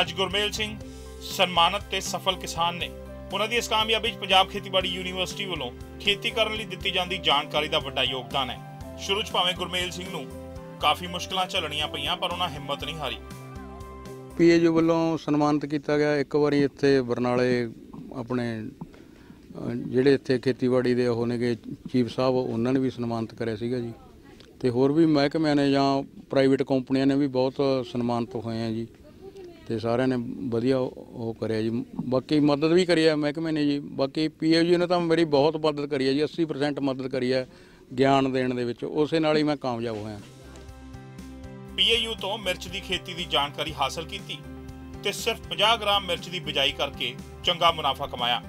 ਅੱਜ ਗੁਰਮੇਲ ਸਿੰਘ ਸਨਮਾਨਿਤ ਤੇ ਸਫਲ ਕਿਸਾਨ ਨੇ। ਉਹਨਾਂ ਦੀ ਇਸ ਕਾਮਯਾਬੀ 'ਚ ਪੰਜਾਬ ਖੇਤੀਬਾੜੀ ਯੂਨੀਵਰਸਿਟੀ ਵੱਲੋਂ ਖੇਤੀ ਕਰਨ ਲਈ ਦਿੱਤੀ ਜਾਂਦੀ ਜਾਣਕਾਰੀ ਦਾ ਵੱਡਾ ਯੋਗਦਾਨ ਹੈ। ਸ਼ੁਰੂ 'ਚ ਭਾਵੇਂ ਗੁਰਮੇਲ ਸਿੰਘ ਨੂੰ ਕਾਫੀ ਮੁਸ਼ਕਲਾਂ ਝੱਲਣੀਆਂ ਪਈਆਂ, ਪਰ ਉਹਨਾਂ ਹਿੰਮਤ ਨਹੀਂ ਹਾਰੀ। ਪੀਏਯੂ ਵੱਲੋਂ ਸਨਮਾਨਿਤ ਕੀਤਾ ਗਿਆ। ਇੱਕ ਵਾਰੀ ਇੱਥੇ ਬਰਨਾਲੇ ਆਪਣੇ ਜਿਹੜੇ ਇੱਥੇ ਖੇਤੀਬਾੜੀ ਦੇ ਉਹ ਨੇਗੇ ਚੀਫ ਸਾਹਿਬ, ਉਹਨਾਂ ਨੇ ਵੀ ਸਨਮਾਨਿਤ ਕਰਿਆ ਸੀਗਾ ਜੀ। ਤੇ ਹੋਰ ਵੀ ਮਹਿਕਮਿਆਂ ਨੇ ਜਾਂ ਪ੍ਰਾਈਵੇਟ ਕੰਪਨੀਆਂ ਨੇ ਵੀ ਬਹੁਤ ਸਨਮਾਨਿਤ ਹੋਏ ਆ ਜੀ। ਤੇ ਸਾਰਿਆਂ ਨੇ ਵਧੀਆ ਉਹ ਕਰਿਆ ਜੀ। ਬਾਕੀ ਮਦਦ ਵੀ ਕਰੀ ਹੈ ਮਹਿਕਮੇ ਨੇ ਜੀ। ਬਾਕੀ ਪੀਏਯੂ ਨੇ ਤਾਂ ਮੇਰੀ ਬਹੁਤ ਮਦਦ ਕਰੀ ਹੈ ਜੀ। 80% ਮਦਦ ਕਰੀ ਹੈ ਗਿਆਨ ਦੇਣ ਦੇ ਵਿੱਚ। ਉਸੇ ਨਾਲ ਹੀ ਮੈਂ ਕਾਮਯਾਬ ਹੋਇਆ। ਪੀਏਯੂ ਤੋਂ ਮਿਰਚ ਦੀ ਖੇਤੀ ਦੀ ਜਾਣਕਾਰੀ ਹਾਸਲ ਕੀਤੀ ਤੇ ਸਿਰਫ 50 ਗ੍ਰਾਮ ਮਿਰਚ ਦੀ ਬਿਜਾਈ ਕਰਕੇ ਚੰਗਾ ਮੁਨਾਫਾ ਕਮਾਇਆ।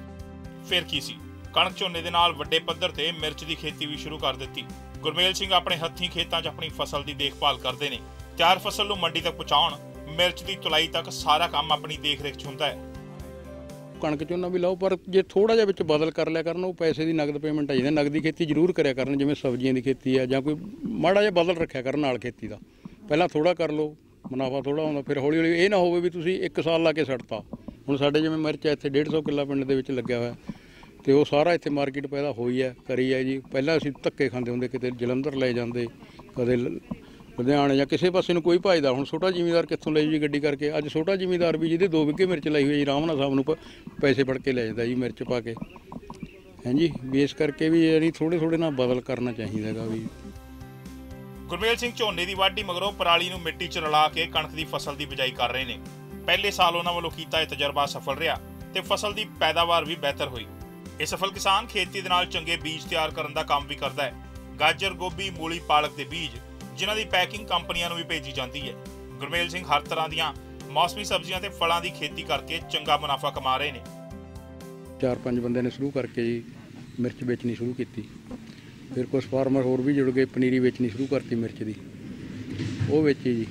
ਫਿਰ ਕੀ ਸੀ? ਕਣਕ ਝੋਨੇ ਦੇ ਨਾਲ ਵੱਡੇ ਪੱਧਰ ਤੇ ਮਿਰਚ ਦੀ ਖੇਤੀ ਵੀ ਸ਼ੁਰੂ ਕਰ ਦਿੱਤੀ। ਗੁਰਮੇਲ ਸਿੰਘ ਆਪਣੇ ਹੱਥੀਂ ਖੇਤਾਂ 'ਚ ਆਪਣੀ ਫਸਲ ਦੀ ਦੇਖਭਾਲ ਕਰਦੇ ਨੇ। ਤਿਆਰ ਫਸਲ ਨੂੰ ਮੰਡੀ ਤੱਕ ਪਹੁੰਚਾਉਣ, ਮਿਰਚ ਦੀ ਤੁਲਾਈ ਤੱਕ ਸਾਰਾ ਕੰਮ ਆਪਣੀ ਦੇਖ-ਰੇਖ 'ਚ ਹੁੰਦਾ ਹੈ। ਕਣਕ ਝੋਨਾ ਵੀ ਲਾਓ, ਪਰ ਜੇ ਥੋੜਾ ਜਿਹਾ ਵਿੱਚ ਬਦਲ ਕਰ ਲਿਆ ਕਰਨ, ਉਹ ਪੈਸੇ ਦੀ ਨਗਦ ਪੇਮੈਂਟ ਆ ਜਾਂਦੀ ਨਗਦੀ ਖੇਤੀ ਜ਼ਰੂਰ ਕਰਿਆ ਕਰਨ, ਜਿਵੇਂ ਸਬਜ਼ੀਆਂ ਦੀ ਖੇਤੀ ਆ ਜਾਂ ਕੋਈ ਮਾੜਾ ਜਿਹਾ ਬਦਲ ਰੱਖਿਆ ਕਰਨ ਨਾਲ ਖੇਤੀ ਦਾ। ਪਹਿਲਾਂ ਥੋੜਾ ਕਰ ਲਓ, ਮੁਨਾਫਾ ਥੋੜਾ ਹੁੰਦਾ, ਫਿਰ ਹੌਲੀ ਹੌਲੀ ਇਹ ਨਾ ਹੋਵੇ ਵੀ ਤੁਸੀਂ 1 ਸਾਲ ਲਾ ਕੇ ਛੱਡਤਾ ਹੁਣ ਸਾਡੇ ਜਿਵੇਂ ਮਿਰਚ ਆ ਇੱਥੇ 150 ਕਿੱਲਾ ਪਿੰਡ ਦੇ ਵਿੱਚ ਲੱਗਿਆ ਹੋਇਆ ਤੇ ਉਹ ਸਾਰਾ ਇੱਥੇ ਮਾਰਕੀਟ ਪੈਦਾ ਹੋਈ ਹੈ, ਕਰੀ ਹੈ ਜੀ। ਪਹਿਲਾਂ ਅਸੀਂ ਧੱਕੇ ਖਾਂਦੇ ਹੁੰਦੇ, ਕਿਤੇ ਜਲੰਧਰ ਲੈ ਜਾਂਦੇ, ਕਦੇ ਲੁਧਿਆਣੇ ਜਾਂ ਕਿਸੇ ਪਾਸੇ ਨੂੰ ਕੋਈ ਭਾਜਦਾ। ਹੁਣ ਛੋਟਾ ਜ਼ਿਮੀਦਾਰ ਕਿੱਥੋਂ ਲੈ ਜੀ ਗੱਡੀ ਕਰਕੇ? ਅੱਜ ਛੋਟਾ ਜ਼ਿਮੀਦਾਰ ਵੀ ਜਿਹਦੇ 2 ਵਿਗੇ ਮਿਰਚ ਲਾਈ ਹੋਈ ਹੈ ਜੀ, ਰਾਮਨਾ ਸਾਹਿਬ ਨੂੰ ਪ- ਪੈਸੇ ਫੜ ਕੇ ਲੈ ਜਾਂਦਾ ਜੀ ਮਿਰਚ ਪਾ ਕੇ। ਹਾਂਜੀ ਵੀ ਇਸ ਕਰਕੇ ਵੀ ਯਾਨੀ ਥੋੜੇ ਥੋੜੇ ਨਾਲ ਬਦਲ ਕਰਨਾ ਚਾਹੀਦਾ ਹੈਗਾ ਵੀ ਗੁਰਮੇਲ ਸਿੰਘ ਝੋਨੇ ਦੀ ਵਾਢੀ ਮਗਰੋਂ ਪਰਾਲੀ ਨੂੰ ਮਿੱਟੀ 'ਚ ਰਲਾ ਕੇ ਕਣਕ ਦੀ ਫਸਲ ਦੀ ਬਿਜਾਈ ਕਰ ਰਹੇ ਨੇ। ਪਹਿਲੇ ਸਾਲ ਉਹਨਾਂ ਵੱਲੋਂ ਕੀਤਾ ਇਹ ਤਜਰਬਾ ਸਫਲ ਰਿਹਾ ਤੇ ਫਸਲ ਦੀ ਪੈਦਾਵਾਰ ਵੀ ਬਿਹਤਰ ਹੋਈ। ਇਹ ਸਫਲ ਕਿਸਾਨ ਖੇਤੀ ਦੇ ਨਾਲ ਚੰਗੇ ਬੀਜ ਤਿਆਰ ਕਰਨ ਦਾ ਕੰਮ ਵੀ ਕਰਦਾ ਹੈ। ਗਾਜਰ, ਗੋਭੀ, ਮੂਲੀ, ਪਾਲਕ ਦੇ ਬੀਜ, ਜਿਨ੍ਹਾਂ ਦੀ ਪੈਕਿੰਗ ਕੰਪਨੀਆਂ ਨੂੰ ਵੀ ਭੇਜੀ ਜਾਂਦੀ ਹੈ। ਗੁਰਮੇਲ ਸਿੰਘ ਹਰ ਤਰ੍ਹਾਂ ਦੀਆਂ ਮੌਸਮੀ ਸਬਜ਼ੀਆਂ ਤੇ ਫਲਾਂ ਦੀ ਖੇਤੀ ਕਰਕੇ ਚੰਗਾ ਮੁਨਾਫਾ ਕਮਾ ਰਹੇ ਨੇ। ਚਾਰ ਪੰਜ ਬੰਦੇ ਨੇ ਸ਼ੁਰੂ ਕਰਕੇ ਜੀ ਮਿਰਚ ਵੇਚਣੀ ਸ਼ੁਰੂ ਕੀਤੀ। ਫਿਰ ਕੁਝ ਫਾਰਮਰ ਹੋਰ ਵੀ ਜੁੜ ਗਏ, ਪਨੀਰੀ ਵੇਚਣੀ ਸ਼ੁਰੂ ਕਰਤੀ ਮਿਰਚ ਦੀ। ਉਹ ਵੇਚੀ ਜੀ।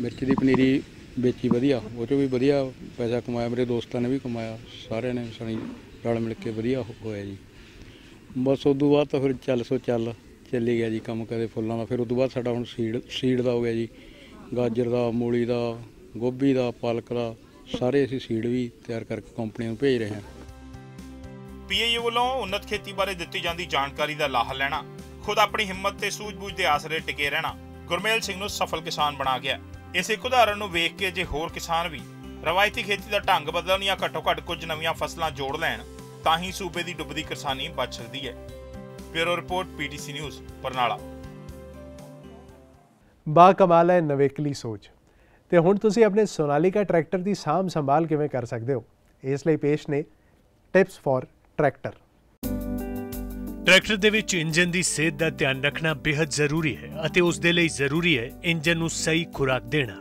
ਮਿਰਚ ਦੀ ਪਨੀਰੀ ਵੇਚੀ ਵਧੀਆ, ਉਹ 'ਚੋਂ ਵੀ ਵਧੀਆ ਪੈਸਾ ਕਮਾਇਆ, ਮੇਰੇ ਦੋਸਤਾਂ ਨੇ ਵੀ ਕਮਾਇਆ, ਸਾਰਿਆਂ ਨੇ ਸਣੀ ਰਲ ਮਿਲ ਕੇ ਵਧੀਆ ਹੋਇਆ ਜੀ। ਬਸ ਉਦੋਂ ਬਾਅਦ ਤਾਂ ਫਿਰ ਚੱਲ ਸੋ ਚੱਲ ਚੱਲੀ ਗਿਆ ਜੀ ਕੰਮ ਕਦੇ ਫੁੱਲਾਂ ਦਾ, ਫਿਰ ਉਦੋਂ ਬਾਅਦ ਸਾਡਾ ਹੁਣ ਸੀਡ ਸੀਡ ਦਾ ਹੋ ਗਿਆ ਜੀ। ਗਾਜਰ ਦਾ, ਮੂਲੀ ਦਾ, ਗੋਭੀ ਦਾ, ਪਾਲਕ ਦਾ, ਸਾਰੇ ਅਸੀਂ ਸੀਡ ਵੀ ਤਿਆਰ ਕਰਕੇ ਕੰਪਨੀ ਨੂੰ ਭੇਜ ਰਹੇ ਹਾਂ। ਪੀਏਯੂ ਵੱਲੋਂ ਉન્નਤ ਖੇਤੀ ਬਾਰੇ ਦਿੱਤੀ ਜਾਂਦੀ ਜਾਣਕਾਰੀ ਦਾ ਲਾਹਾ ਲੈਣਾ, ਖੁਦ ਆਪਣੀ ਹਿੰਮਤ ਤੇ ਸੂਝ-ਬੂਝ ਦੇ ਆਸਰੇ ਟਿਕੇ ਰਹਿਣਾ ਗੁਰਮੇਲ ਸਿੰਘ ਨੂੰ ਸਫਲ ਕਿਸਾਨ ਬਣਾ ਗਿਆ। ਇਸ ਇੱਕ ਉਦਾਹਰਣ ਨੂੰ ਵੇਖ ਕੇ ਜੇ ਹੋਰ ਕਿਸਾਨ ਵੀ ਰਵਾਇਤੀ ਖੇਤੀ ਦਾ ਢੰਗ ਬਦਲਣ ਜਾਂ ਘੱਟੋ-ਘੱਟ ਕੁਝ ਨਵੀਆਂ ਫਸਲਾਂ ਜੋੜ ਲੈਣ, ਤਾਂ ਹੀ ਸੂਬੇ ਦੀ ਡੁੱਬਦੀ ਕਿਸਾਨੀ ਬਚ ਸਕਦੀ ਹੈ। Bureau report, PTC news, Barnala. ਬਾ ਕਮਾਲ ਹੈ ਨਵੇਕਲੀ ਸੋਚ। ਤੇ ਹੁਣ ਤੁਸੀਂ ਆਪਣੇ ਸੋਨਾਲੀਕਾ ਟਰੈਕਟਰ ਦੀ ਸਾਮ ਸੰਭਾਲ ਕਿਵੇਂ ਕਰ ਸਕਦੇ ਹੋ? ਇਸ ਲਈ ਪੇਸ਼ ਨੇ ਟਿਪਸ ਫਾਰ ਟਰੈਕਟਰ। ਟਰੈਕਟਰ ਦੇ ਵਿੱਚ ਇੰਜਨ ਦੀ ਸਿਹਤ ਦਾ ਧਿਆਨ ਰੱਖਣਾ ਬੇहद ਜ਼ਰੂਰੀ ਹੈ ਅਤੇ ਉਸ ਦੇ ਲਈ ਜ਼ਰੂਰੀ ਹੈ ਇੰਜਨ ਨੂੰ ਸਹੀ ਖੁਰਾਕ ਦੇਣਾ।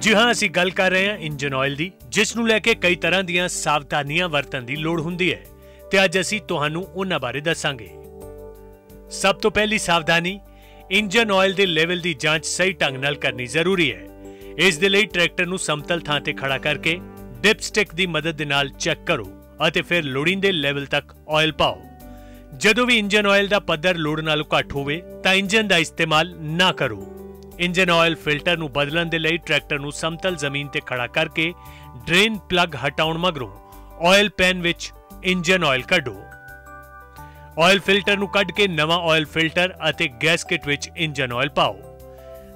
ਜੀ ਹਾਂ, ਅਸੀਂ ਗੱਲ ਕਰ ਰਹੇ ਹਾਂ ਇੰਜਨ ਆਇਲ ਦੀ, ਜਿਸ ਨੂੰ ਲੈ ਕੇ ਕਈ ਤਰ੍ਹਾਂ ਦੀਆਂ ਸਾਵਧਾਨੀਆਂ ਵਰਤਣ ਦੀ ਲੋੜ ਹੁੰਦੀ ਹੈ ਤੇ ਅੱਜ ਅਸੀਂ ਤੁਹਾਨੂੰ ਉਹਨਾਂ ਬਾਰੇ ਦੱਸਾਂਗੇ। ਸਭ ਤੋਂ ਪਹਿਲੀ ਸਾਵਧਾਨੀ, ਇੰਜਨ ਆਇਲ ਦੇ ਲੈਵਲ ਦੀ ਜਾਂਚ ਸਹੀ ਢੰਗ ਨਾਲ ਕਰਨੀ ਜ਼ਰੂਰੀ ਹੈ। ਇਸ ਦੇ ਲਈ ਟਰੈਕਟਰ ਨੂੰ ਸਮਤਲ ਥਾਂ ਤੇ ਖੜਾ ਕਰਕੇ ਡਿਪ ਸਟਿਕ ਦੀ ਮਦਦ ਦੇ ਨਾਲ ਚੈੱਕ ਕਰੋ। ਅਤੇ ਫਿਰ ਲੋੜੀਂਦੇ ਲੈਵਲ ਤੱਕ ਆਇਲ ਪਾਓ। ਜਦੋਂ ਵੀ ਇੰਜਨ ਆਇਲ ਦਾ ਪੱਧਰ ਲੋੜ ਨਾਲੋਂ ਘੱਟ ਹੋਵੇ, ਤਾਂ ਇੰਜਨ ਦਾ ਇਸਤੇਮਾਲ ਨਾ ਕਰੋ। ਇੰਜਨ ਆਇਲ ਫਿਲਟਰ ਨੂੰ ਬਦਲਣ ਦੇ ਲਈ ਟਰੈਕਟਰ ਨੂੰ ਸਮਤਲ ਜ਼ਮੀਨ ਤੇ ਖੜਾ ਕਰਕੇ ਡਰੇਨ ਪਲੱਗ ਹਟਾਉਣ ਮਗਰੋਂ ਆਇਲ ਪੈਨ ਵਿੱਚ ਇੰਜਨ ਆਇਲ ਕੱਢੋ। ਆਇਲ ਫਿਲਟਰ ਨੂੰ ਕੱਢ ਕੇ ਨਵਾਂ ਆਇਲ ਫਿਲਟਰ ਅਤੇ ਗੈਸਕਟ ਵਿੱਚ ਇੰਜਨ ਆਇਲ ਪਾਓ।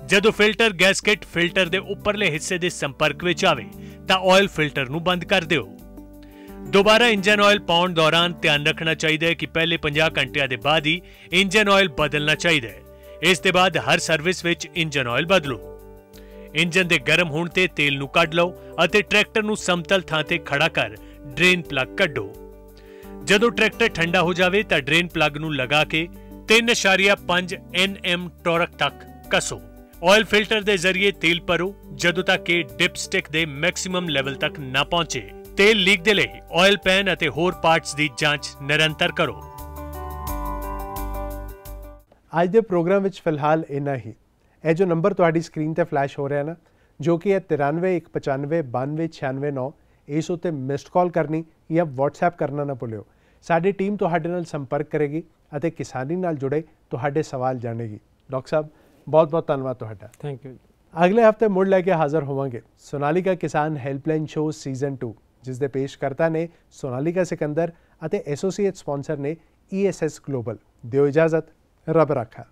ਜਦੋਂ ਫਿਲਟਰ ਗੈਸਕਟ ਫਿਲਟਰ ਦੇ ਉੱਪਰਲੇ ਹਿੱਸੇ ਦੇ ਸੰਪਰਕ ਵਿੱਚ ਆਵੇ, ਤਾਂ ਆਇਲ ਫਿਲਟਰ ਨੂੰ ਬੰਦ ਕਰ ਦਿਓ। ਦੁਬਾਰਾ ਇੰਜਨ ਆਇਲ ਪਾਉਣ ਦੌਰਾਨ ਧਿਆਨ ਰੱਖਣਾ ਚਾਹੀਦਾ ਹੈ ਕਿ ਪਹਿਲੇ 50 ਘੰਟਿਆਂ ਦੇ ਬਾਅਦ ਹੀ ਇੰਜਨ ਆਇਲ ਬਦਲਣਾ ਚਾਹੀਦਾ ਹੈ। ਇਸ ਦੇ ਬਾਅਦ ਹਰ ਸਰਵਿਸ ਵਿੱਚ ਇੰਜਨ ਆਇਲ ਬਦਲੋ। ਇੰਜਨ ਦੇ ਗਰਮ ਹੋਣ ਤੇ ਤੇਲ ਨੂੰ ਕੱਢ ਲਓ ਅਤੇ ਟਰੈਕਟਰ ਨੂੰ ਸਮਤਲ ਥਾਂ ਤੇ ਖੜਾ ਕਰ ਡਰੇਨ ਪਲੱਗ ਕੱਢੋ। ਜਦੋਂ ਟਰੈਕਟਰ ਠੰਡਾ ਹੋ ਜਾਵੇ ਤਾਂ ਡਰੇਨ ਪਲੱਗ ਨੂੰ ਲਗਾ ਕੇ 3.5 nm ਟੋਰਕ ਤੱਕ ਕਸੋ। ਆਇਲ ਫਿਲਟਰ ਦੇ ਜ਼ਰੀਏ ਤੇਲ ਭਰੋ ਜਦੋਂ ਤੱਕ ਕਿ ਡਿਪਸਟਿਕ ਦੇ ਮੈਕਸਿਮਮ ਲੈਵਲ ਤੱਕ ਨਾ ਪਹੁੰਚੇ। ਤੇਲ ਲੀਕ ਦੇ ਲਈ ਆਇਲ ਪੈਨ ਅਤੇ ਹੋਰ ਪਾਰਟਸ ਦੀ ਜਾਂਚ ਨਿਰੰਤਰ ਕਰੋ। ਅੱਜ ਦੇ ਪ੍ਰੋਗਰਾਮ ਵਿੱਚ ਫਿਲਹਾਲ ਇੰਨਾ ਹੀ। ਇਹ ਜੋ ਨੰਬਰ ਤੁਹਾਡੀ ਸਕਰੀਨ ਤੇ ਫਲੈਸ਼ ਹੋ ਰਿਹਾ ਨਾ ਜੋ ਕਿ ਹੈ 9319592969 ਇਸ ਉਤੇ ਮਿਸਡ ਕਾਲ ਕਰਨੀ ਜਾਂ WhatsApp ਕਰਨਾ ਨਾ ਭੁੱਲਿਓ। ਸਾਡੀ ਟੀਮ ਤੁਹਾਡੇ ਨਾਲ ਸੰਪਰਕ ਕਰੇਗੀ ਅਤੇ ਕਿਸਾਨੀ ਨਾਲ ਜੁੜੇ ਤੁਹਾਡੇ ਸਵਾਲ ਜਾਣੇਗੀ। ਡਾਕਟਰ ਸਾਹਿਬ ਬਹੁਤ ਬਹੁਤ ਧੰਨਵਾਦ ਤੁਹਾਡਾ। ਥੈਂਕ ਯੂ ਅਗਲੇ ਹਫ਼ਤੇ ਮੁੜ ਲੈ ਕੇ ਹਾਜ਼ਰ ਹੋਵਾਂਗੇ। ਸੋਨਾਲੀਕਾ ਕਿਸਾਨ ਹੈਲਪਲਾਈਨ ਸ਼ੋ ਸੀਜ਼ਨ 2 ਜਿਸ ਦੇ ਪੇਸ਼ਕਰਤਾ ਨੇ ਸੋਨਾਲੀਕਾ ਸਿਕੰਦਰ ਅਤੇ ਐਸੋਸੀਏਟ ਸਪਾਂਸਰ ਨੇ ESS ਗਲੋਬਲ। ਦਿਓ ਇਜਾਜ਼ਤ, ਰੱਬ ਰੱਖਾ।